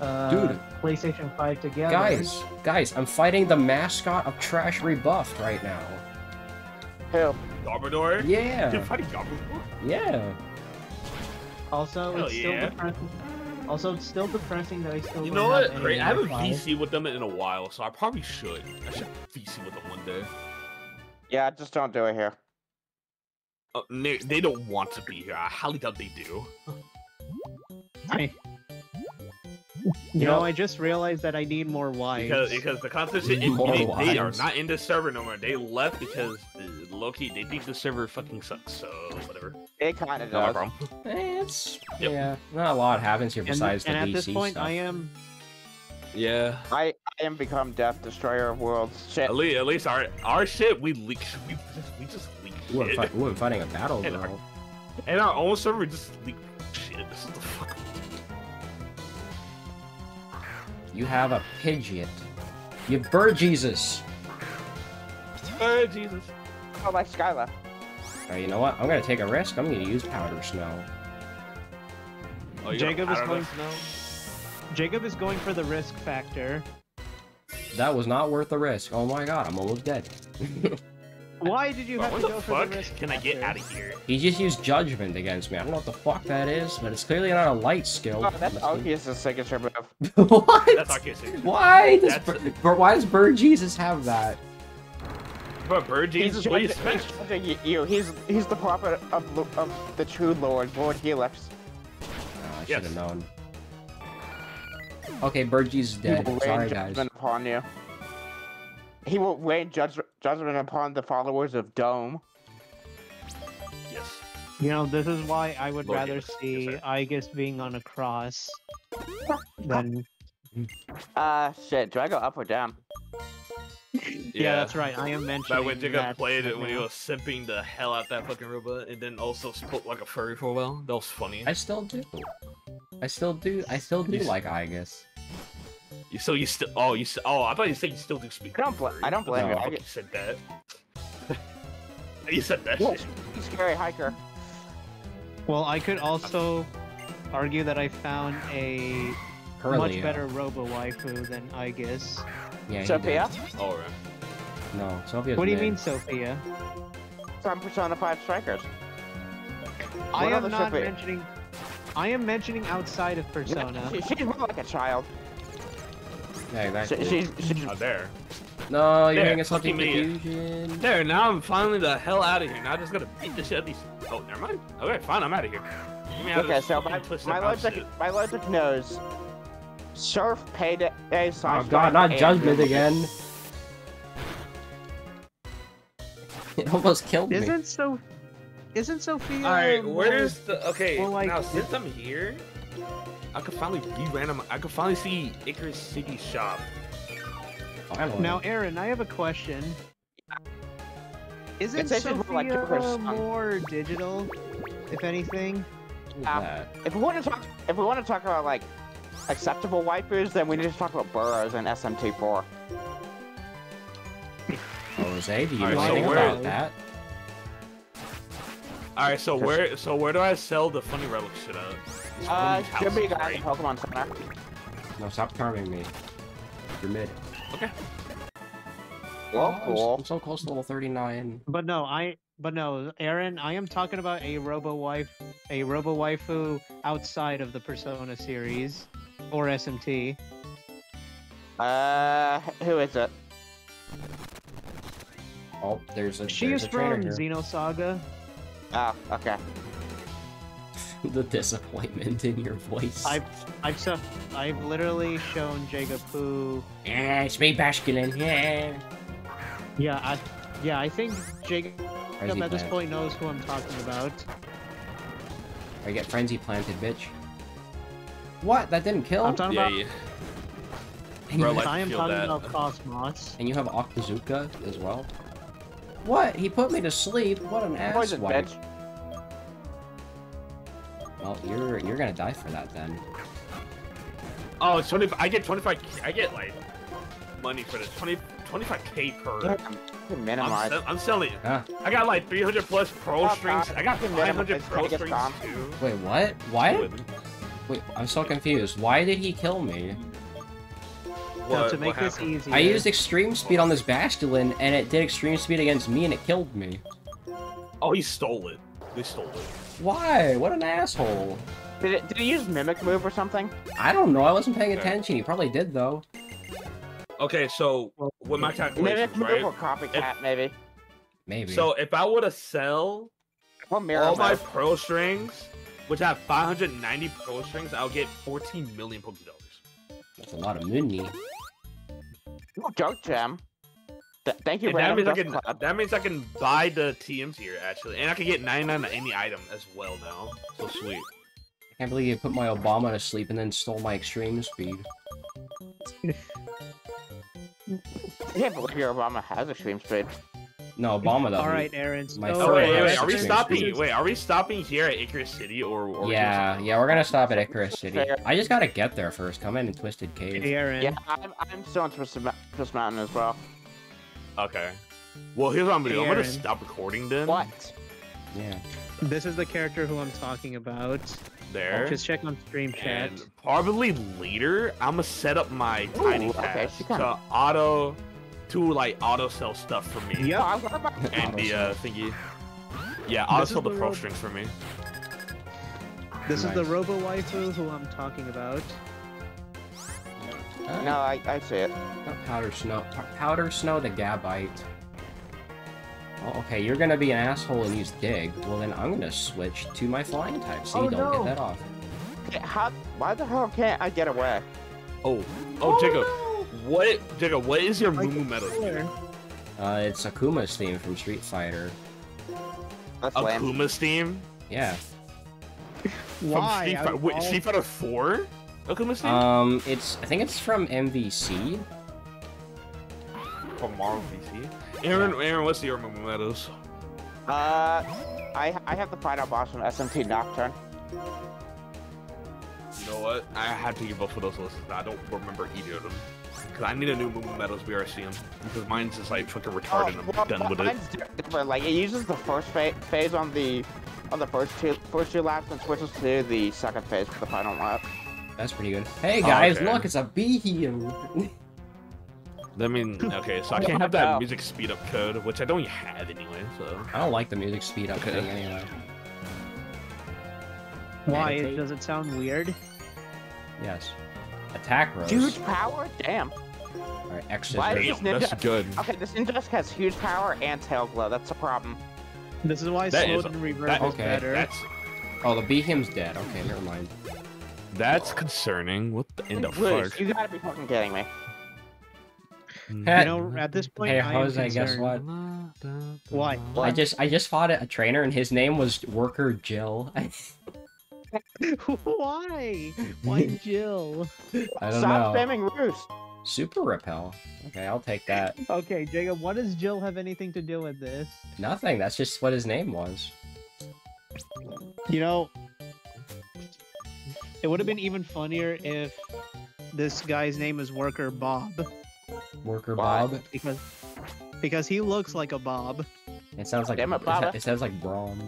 uh, Dude. PlayStation 5 together. Guys, guys, I'm fighting the mascot of Trash Rebuffed right now. Who? Garbodor? You're fighting Garbodor? Yeah. Also, Hell it's yeah. still depressing. Also, it's still depressing that I still You know what? any Great. I haven't VC with them in a while, so I probably should. I should VC with them one day. Yeah, just don't do it here. Uh, they, they don't want to be here. I highly doubt they do. *laughs* I- You You know, know- I just realized that I need more wives. Because because the competition, it, More they, they are not in the server no more. They left because uh, Loki. They think the server fucking sucks. So whatever. It kind of Not my does. problem. Eh, It's Yep. yeah, not a lot happens here besides and, besides and the at this point, stuff. I am. Yeah. I, I am become Death Destroyer of Worlds. Shit. At least, at least our our shit we leak. We just we just leak Ooh, I'm, shit. fight, ooh, I'm fighting a battle And girl. our- And our own server just leak shit. This is the fuck. You have a Pidgeot. You have bird Jesus. Oh Jesus. Oh, like Skyla. Alright, you know what? I'm gonna take a risk. I'm gonna use Powder Snow. Oh, Jacob is going. pattern Jacob is going for the risk factor. That was not worth the risk. Oh my god, I'm almost dead. *laughs* Why did you Bro, have what to the go for fuck the risk can I get out of here? he just used Judgment against me. I don't know what the fuck that is, but it's clearly not a light skill. Oh, that's Arceus' signature move. *laughs* what? That's our case. Why does That's- Bir- Bir- why does Bird Jesus have that? But Bird Jesus, he's what do you he's judging you. He's he's the prophet of of the true Lord, Lord Helix. Oh, I should have known. Okay, Bird Jesus is He dead. will rain Sorry, guys. judgment upon you. He will rain judge, judgment upon the followers of Dome. Yes. You know, this is why I would Lord rather Helix, yes, see sir. Being on a cross than. Uh, shit. Do I go up or down? Yeah. that's right. I am mentioning But when Jacob that played it, when he now. was simping the hell out that fucking robot, and then also spoke like a furry for a while, that was funny. I still do. I still do. I still do You s- like Igus. You so you still? Oh, you st- oh, I thought you said you still do speak. I don't bl- I don't blame No. you. I I you get said that. you said that *laughs* Yeah. shit. scary hiker. Well, I could also argue that I found a Hurley. much better Robo waifu than Aegis. Yeah, he Sophia, Oh, right. No, Sophia's What do you mid. mean, Sophia? some Persona 5 strikers. I What am not ship- mentioning. I am mentioning outside of Persona. She, she's more like a child. Yeah, She, exactly. she's, she's Oh, there. No, you're There, getting us something fucking confusion. There, now I'm finally the hell out of here. Now I just gotta beat the shit out of these. Oh, never mind. Okay, fine, I'm out of here. Get me out of okay. this So fucking my, twisted my mouse logic, shit. my logic knows. Surf payday. Oh slash god, not and- judgment again. *laughs* It almost killed me. Isn't so? Isn't Sophia? Alright, where's the okay? well, like, now since I'm here, I could finally be random. I could finally see Icarus City shop. Finally. Now, Aaron, I have a question. Isn't It's actually more like Sophia more digital, if anything? Who's um. If we want to talk, if we want to talk about like acceptable waifus, then we need to talk about Burroughs and SMT4. Jose, do you Alright, know so anything where- about that? All right, so where so where do I sell the funny relic shit at? It's Uh, should be house, guys in right? Pokemon Center. No, stop charming me. You're mid. Well, Oh, I'm s- cool. I'm so close to level 39. But no, I. But no, Aaron, I am talking about a Robo wife, a Robo waifu outside of the Persona series, or SMT. Uh, who is it? Oh, there's a, She there's is a trainer from here. Xenosaga. Oh, okay. *laughs* the disappointment in your voice. I've, I've, so, I've literally shown Jacob who. Yeah, it's me, Basculin. Yeah. Yeah, I, yeah, I think Jacob Frenzy at this point knows who I'm talking about. I get frenzy planted, bitch. What? That didn't kill? I'm talking Yeah, about. yeah. and, Bro, you, like- I am talking that. about KOS-MOS. and you have Octazooka as well? What? He put me to sleep? What an Poison asswipe. bitch. Well, you're you're gonna die for that then. Oh, it's 20. I get 25. I get like money for this. 20, 25k per. I'm, Minimize. sell- I'm selling. Huh? I got like 300 plus pro Oh, strings. God. I got Fucking minimum 500 is Pearl strings Dom. too. Wait, what? Why? What? Wait, I'm so confused. Why did he kill me? Now, What- to make this happened? I used extreme speed on this Basculin, and it did extreme speed against me, and it killed me. Oh, he stole it. He stole it. Why? What an asshole. Did it? Did he use mimic move or something? I don't know. I wasn't paying Okay. attention. He probably did though. Okay, so with my calculations, Mimic calculations, move right? or copycat maybe? Maybe. So if I were to sell Or mirror all my move? *laughs* Pearl strings, which I have 590 Pearl strings, I'll get 14 million Poké dollars. that's a lot of money. Ooh, Joke Gem. Th- thank you, And that means I can that means I can buy the TMs here actually, and I can get 99 on any item as well now. So sweet. I can't believe you put my Obama to sleep and then stole my extreme speed. I can't believe your Obama has extreme speed. No, Obama though. All right, Aaron. My so- Oh wait, wait, wait. Are we stopping? Wait, are we stopping here at Icarus City or? or Yeah, yeah, we're gonna stop at Icarus City. I just gotta get there first. Come in in Twisted Cave. Hey, Aaron. Yeah, I'm, I'm still on Twisted, Ma- Twisted Mountain as well. Okay. Well, here's what I'm gonna do. I'm gonna Aaron. stop recording then. What? Yeah. This is the character who I'm talking about. There. Just check on stream chat. And probably later, I'm gonna set up my Ooh, tiny okay, task kinda- to auto, to like auto sell stuff for me. Yep. I was about And the uh, thingy. Yeah, This auto is sell the the Pearl strings for me. This is the Nice. Robo Waifu who I'm talking about. Uh, no, I, I see it. Powder snow. Powder snow the Gabite. Oh, okay, you're gonna be an asshole and use dig. Well, then I'm gonna switch to my flying type so oh, you don't no. get that off. How, why the hell can't I get away? Oh, oh, oh Jacob, no. what, Jacob, what is your Mumu metal? Uh, it's Akuma's theme from Street Fighter. That's Akuma's theme? Yeah. Why? From Street wait, Street Fighter 4? Um, it's I think it's from MVC. From Marvel VC. Aaron, Aaron, what's your Moo Moo Meadows? Uh, I I have the final Boss from SMT Nocturne. You know what? I had to give up for those lists. I don't remember either of them. Cause I need a new Moon Meadows BRCM. Because mine's just like fucking retarded oh, and I'm well, done with mine's it. Different. Like it uses the first fa phase on the on the first two first two laps and switches to the second phase for the final lap. That's pretty good. Hey Oh, guys, okay. look, it's a bee here. I mean, okay, so I can't have that music speed up code, which I don't have anyway. So I don't like the music speed up Okay. thing anyway. Why? Meditate? Does it sound weird? Yes. Attack Rose. Huge power? Damn. Alright, X Why is Damn, this that's good. Okay, this ninja has huge power and tail glow. That's a problem. This is why That slowed is- and reverb that- is okay, better. That's Oh, the Behemoth's dead. Okay, never mind. That's concerning. What the in the Luis, fuck? you gotta be fucking kidding me. Hmm. You know, at this point, Hey, I am Jose, guess what? Why? I just I just fought a trainer and his name was Worker Jill. *laughs* Why? Why *laughs* Jill? don't Stop know. spamming roost. Super repel. Okay, I'll take that. Okay, Jacob, what does Jill have anything to do with this? Nothing. That's just what his name was. You know, it would have been even funnier if this guy's name is Worker Bob Worker Why? Bob. because because he looks like a Bob. It sounds like Damn it, it, Baba. it sounds like Braum.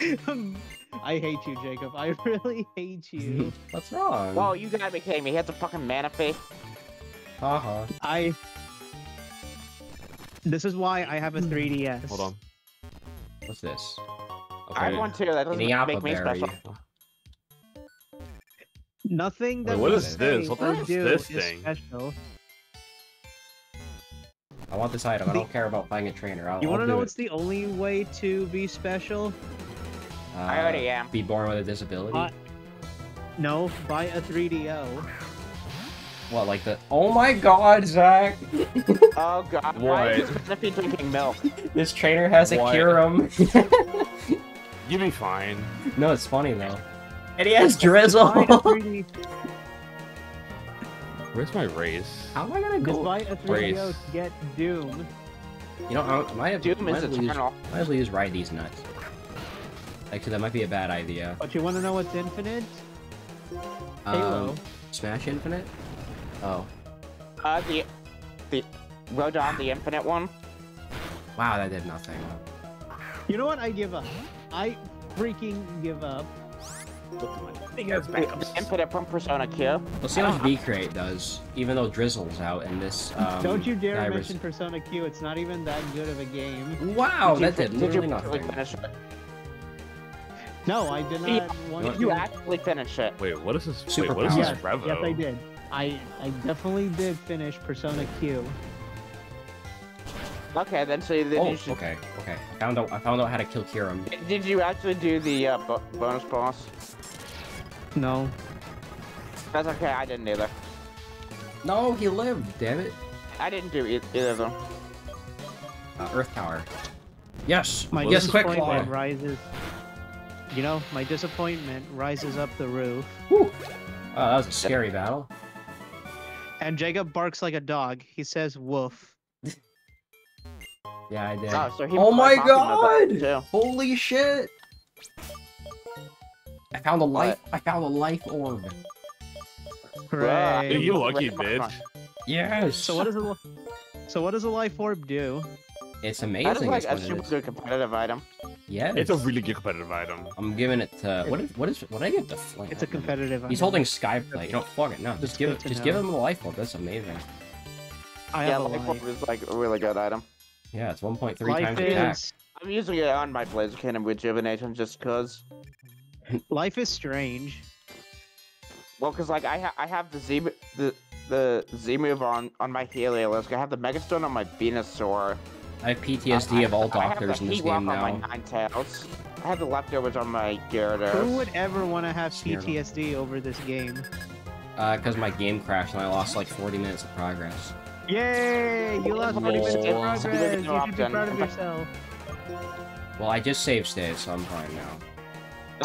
*laughs* I hate you, Jacob. I really hate you. *laughs* What's wrong? Whoa, you gotta be kidding me. He has a fucking Manaphy. Haha. I. This is why I have a hmm. 3DS. Hold on. What's this? I Okay. have one too. That doesn't Niapa make me berry. special. Nothing that Wait, what we is this? say What the or hell is do this is thing? special. I want this item. I don't care about buying a trainer. I'll, You want to know it. what's the only way to be special? Uh, I already am. Be born with a disability. Uh, No, buy a 3DO. what, like the? Oh my God, Zack! *laughs* Oh god. Why is this drinking milk? this trainer has a What? Kyurem. *laughs* You'll be fine. no, it's funny though. And he has drizzle. Buy a 3D Where's my race? How am I gonna go? buy a 3DO Race. to get Doom. You know, I might have. Doom might is as well use- eternal. Might as well use ride these nuts. Actually, that might be a bad idea. But you want to know what's infinite? Halo. Um, Smash Infinite. Oh, Uh, the the Rodon, the infinite one. wow, that did nothing. You know what? I give up. I freaking give up. The infinite from Persona Q. We'll see how much V Crate does, even though Drizzle's out in this. Um, Don't you dare guy mention Persona Q. It's not even that good of a game. Wow, you that fi- did you literally really nothing. finish it? No, I did You- not want You to. actually finish it. Wait, what is this? Super wait, what is this Yes, Revo? yes, I did. I I definitely did finish Persona Q. Okay, then so then Oh, you should. okay, okay. I found out. I found out how to kill Kyurem. Did you actually do the uh, bo bonus boss? No. That's okay. I didn't either. No, he lived. Damn it. I didn't do e either of them. Uh, Earth Tower. Yes. My yes, quick claw. disappointment rises. You know, my disappointment rises up the roof. Whew. Oh, that was a scary battle. And Jacob barks like a dog. He says woof. Yeah, I did. Oh, so he Oh my talking about that god! Holy shit! I found a life. I found a life orb. Hooray. Dude, you lucky Right, bitch. Yes. So what does a so what does a life orb do? It's amazing. That is amazing. like a what super good competitive item. Yes. It's a really good competitive item. I'm giving it to what is what is what did I give to Flame? It's a competitive. He's item. holding Skyplate. You don't fuck it. No, just That's give good it. to Just give him the life orb. That's amazing. I yeah, have a Life life. Orb is like a really good item. Yeah, it's 1.3 Life times attack. I'm using it on my Blazer Cannon Rejuvenation just cause. life is strange. Well, cause like I ha I have the Z the the Z move on on my Heliolisk. I have the Megastone on my Venusaur. I have PTSD I- of all I have doctors the in this Heat Rock game on my now. Ninetales. I have the leftovers on my Gyarados. Who would ever want to have PTSD over this game? Uh, because my game crashed and I lost like 40 minutes of progress. Yay! You lost 40 minutes of Lol. progress. You should be proud of yourself. Well, I just saved state, so I'm fine now.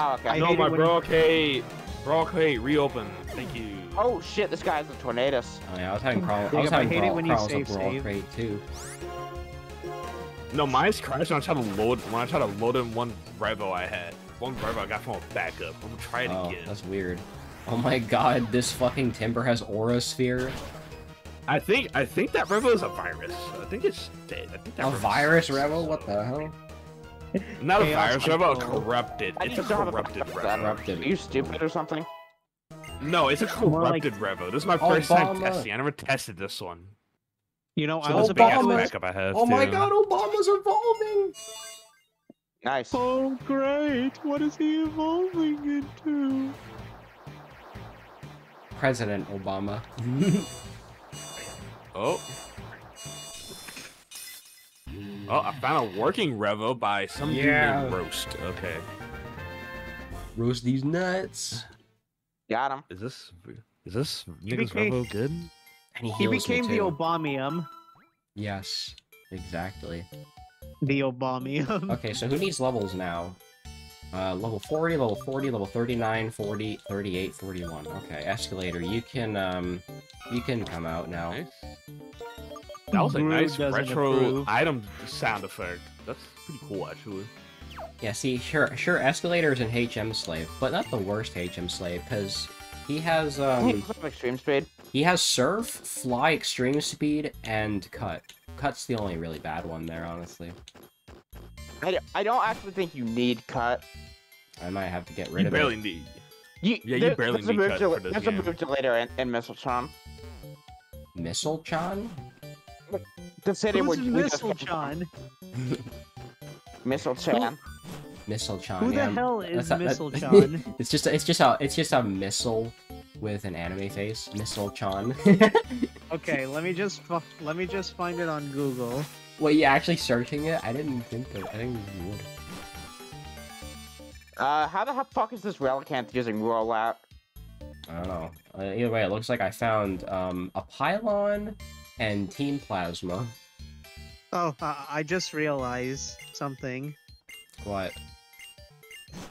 Oh, okay. I no, hate it my when- BrawlCrate. BrawlCrate, reopen. Thank you. Oh shit, this guy has a Tornadus. Oh yeah, I was having problems. I was having hate it brawl- when you problems save with Brawl. Crate too. No, mine's crashed when I try to load when I try to load in one Revo I had. One Revo I got from a backup. I'm gonna try it Oh, again. that's weird. Oh my god, this fucking Timburr has Aura Sphere. I think I think that Revo is a virus. I think it's dead. I think that A Revo's- virus Rebel? What the hell? Not a virus Revo, a corrupted. It's a just don't have a corrupted backup of that. Revo. Corrupted. Are you stupid or something? No, it's a More like- corrupted Revo. This is my first time testing. I never tested this one. You know, So I was a big ass about Obama- to, backup I have. Oh my god, Obama's evolving! Nice. Oh, great! What is he evolving into? President Obama. *laughs* Oh. Oh, I found a working Revo by some dude Yeah. named Roast. Okay. Roast these nuts. Got him. Is this is this He nigga's became- Revo good? And he He became the. Obamium. Yes, exactly. The Obamium. Okay, so who needs levels now? Uh, level 40, level 40, level 39, 40, 38, 41. Okay, escalator, you can, um, you can come out now. Nice. That was a Brew nice doesn't retro approve. item sound effect. That's pretty cool, actually. Yeah, see, sure, sure, escalator is an HM slave, but not the worst HM slave, because he has, He um, has extreme speed. he has surf, fly, extreme speed, and cut. Cut's the only really bad one there, honestly. I, d- I don't actually think you need cut. I might have to get rid of it. You of barely it. need. You, Yeah, you there- barely need move cut to- for this There's game. a move to later in, in Missile Chan. Missile-chan? The city Who's where we just Missile came Missile Chan. *laughs* Missile-chan, Who the yeah. hell is That's not- Missile that- It's *laughs* just, it's just a, it's just a missile with an anime face. Missile-chan. *laughs* Okay, let me just let me just find it on Google. Wait, you actually searching it? I didn't think that. I think you would. Uh, how the heck fuck is this Relicanth using rollout? I don't know. Uh, either way, it looks like I found um, a pylon and team plasma. Oh, I, I just realized something. What?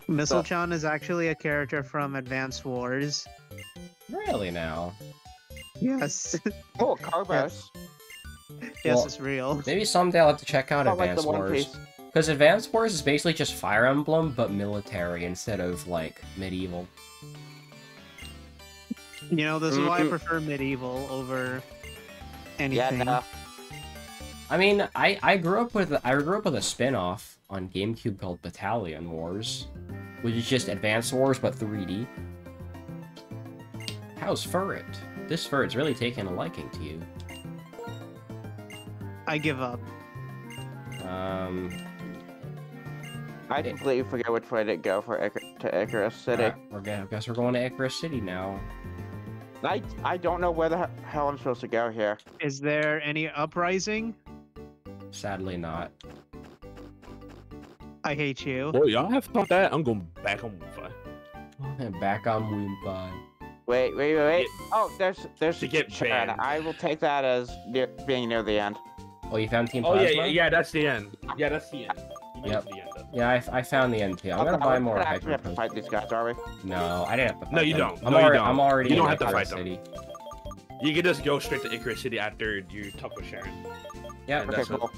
Missile Chan is actually a character from Advance Wars. Really now? Yes, *laughs* Oh, Carbos. yes, Well, it's real. Maybe someday I'll have to check out like Advanced the Wars. Because Advanced Wars is basically just Fire Emblem, but military instead of, like, medieval. You know, this is why I Mhm. prefer medieval over anything. Yeah, anything. no. I mean, I, I grew up with I grew up with a spin-off on GameCube called Battalion Wars, which is just Advanced Wars but 3D. How's Furret? This Furret's really taken a liking to you. I give up. Um, I completely forget which way to go for Icar- to Icarus City. alright, we're go- I guess we're going to Icarus City now. I I don't know where the hell I'm supposed to go here. Is there any uprising? Sadly not. I hate you. Boy, y'all have thought that? I'm going back on Wi-Fi. Back on Wimpa. Wait, wait, wait, wait. Oh, there's there's To get Cheren. banned. I will take that as near, being near the end. Oh, you found Team Oh Plasma? yeah, yeah, yeah, that's the end. Yeah, that's the end. You made Yep. the end. Yeah, I, I found the end too. I'm Okay, gonna buy more gonna actually have to Hyper fight these guys, are we? No, I didn't have to fight No, you them. don't. I'm No, you don't. I'm already You don't have to Icarus fight them. You can just go straight to Icarus City after you talk with Cheren. Yeah, Okay, that's cool.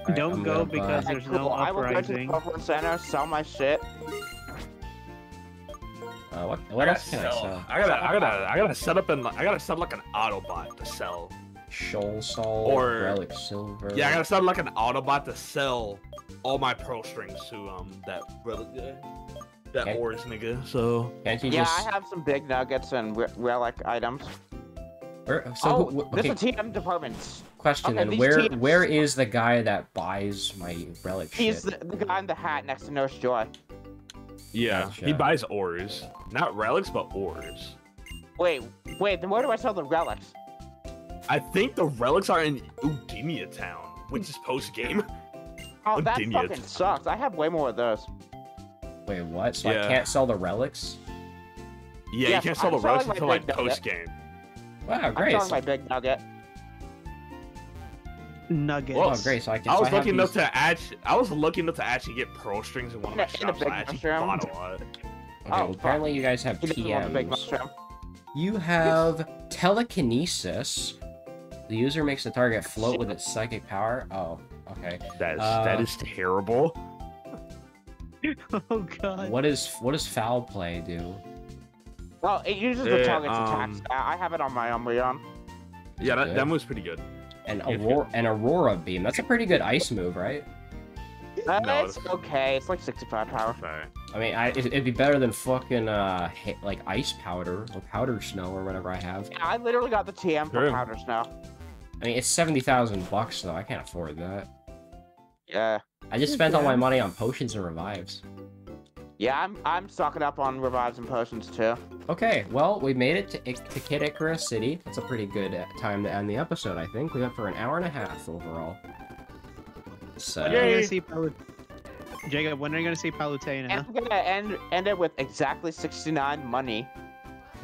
alright, Don't I'm go because buy- there's Okay, no cool. I will go to the uprising. Center, sell my shit. Uh, what what gotta else can I sell. sell? I gotta, I gotta, I gotta set up an, I gotta set up like an Autobot to sell. Shoal Soul, Or- Relic Silver. Yeah, I gotta set up like an Autobot to sell all my Pearl strings to um that relic guy, that Okay. Ors nigga. So Can't you Yeah, just? I have some big nuggets and re- relic items. Where, so, oh, who- wh- this is TM departments. question okay, then. Where teams- where is the guy that buys my relic He's shit? the, the guy in the hat next to Nurse Joy. yeah, he buys ores, not relics, but ores. Wait, wait, then where do I sell the relics? I think the relics are in Undella Town, which is post game. Oh, that Continue. fucking sucks. I have way more of those. Wait, what? So I can't sell the relics? Yeah, Yes, you can't sell I'm the relics until like post game. Wow, great. I'm great. selling my big nugget. Nuggets. oh, great. So I can. I was have lucky enough these- to actually, I was lucky enough to actually get Pearl strings in one of In my a- in a shops. big I actually mushroom. bought a lot. Okay, Oh, well, fuck. apparently you guys have He doesn't want the big TMs. You have telekinesis. The user makes the target float with its psychic power. Oh, okay. That is Uh, that is terrible. *laughs* oh god. What is what does foul play do? Well, it uses the Yeah, target's um, attacks. I I have it on my Umbreon. Yeah, that, good. that was pretty good. An Yeah, aurora, an aurora beam. That's a pretty good ice move, right? Uh, No, it's okay. It's like 65 power. Okay. I mean, I, it- it'd be better than fucking uh like ice powder or powder snow or whatever I have. Yeah, I literally got the TM for Powder Snow. I mean, it's seventy thousand bucks though. I can't afford that. Yeah. I just spent all my money on potions and revives. Yeah, I'm I'm stocking up on revives and potions too. Okay, well, we made it to, to Kid Icarus City. That's a pretty good uh, time to end the episode, I think. We went for an hour and a half overall. So, When are you Yay. gonna see Palu- Jacob, when are you gonna see Palutena? And I'm gonna end end it with exactly 69 money.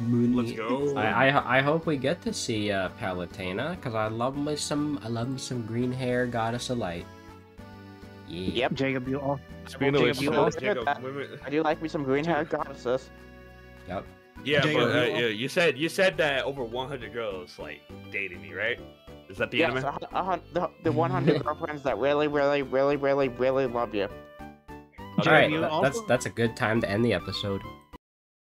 Let's go. I, I I hope we get to see uh, Palutena because I love me some I love me some green hair goddess of light. Yeah. Yep. Jacob, you all Speaking of Jacob, you uh, also- Jacob, wait, wait. I do like me some green hair goddesses. Yep. Yeah, Jacob, but uh, you- yeah, you said you said that over 100 girls like dated me, right? Is that the Yes, anime? a, hun- a, the, the 100 girlfriends that really, really, really, really, really love you. All Jacob, right, you that- that's that's a good time to end the episode.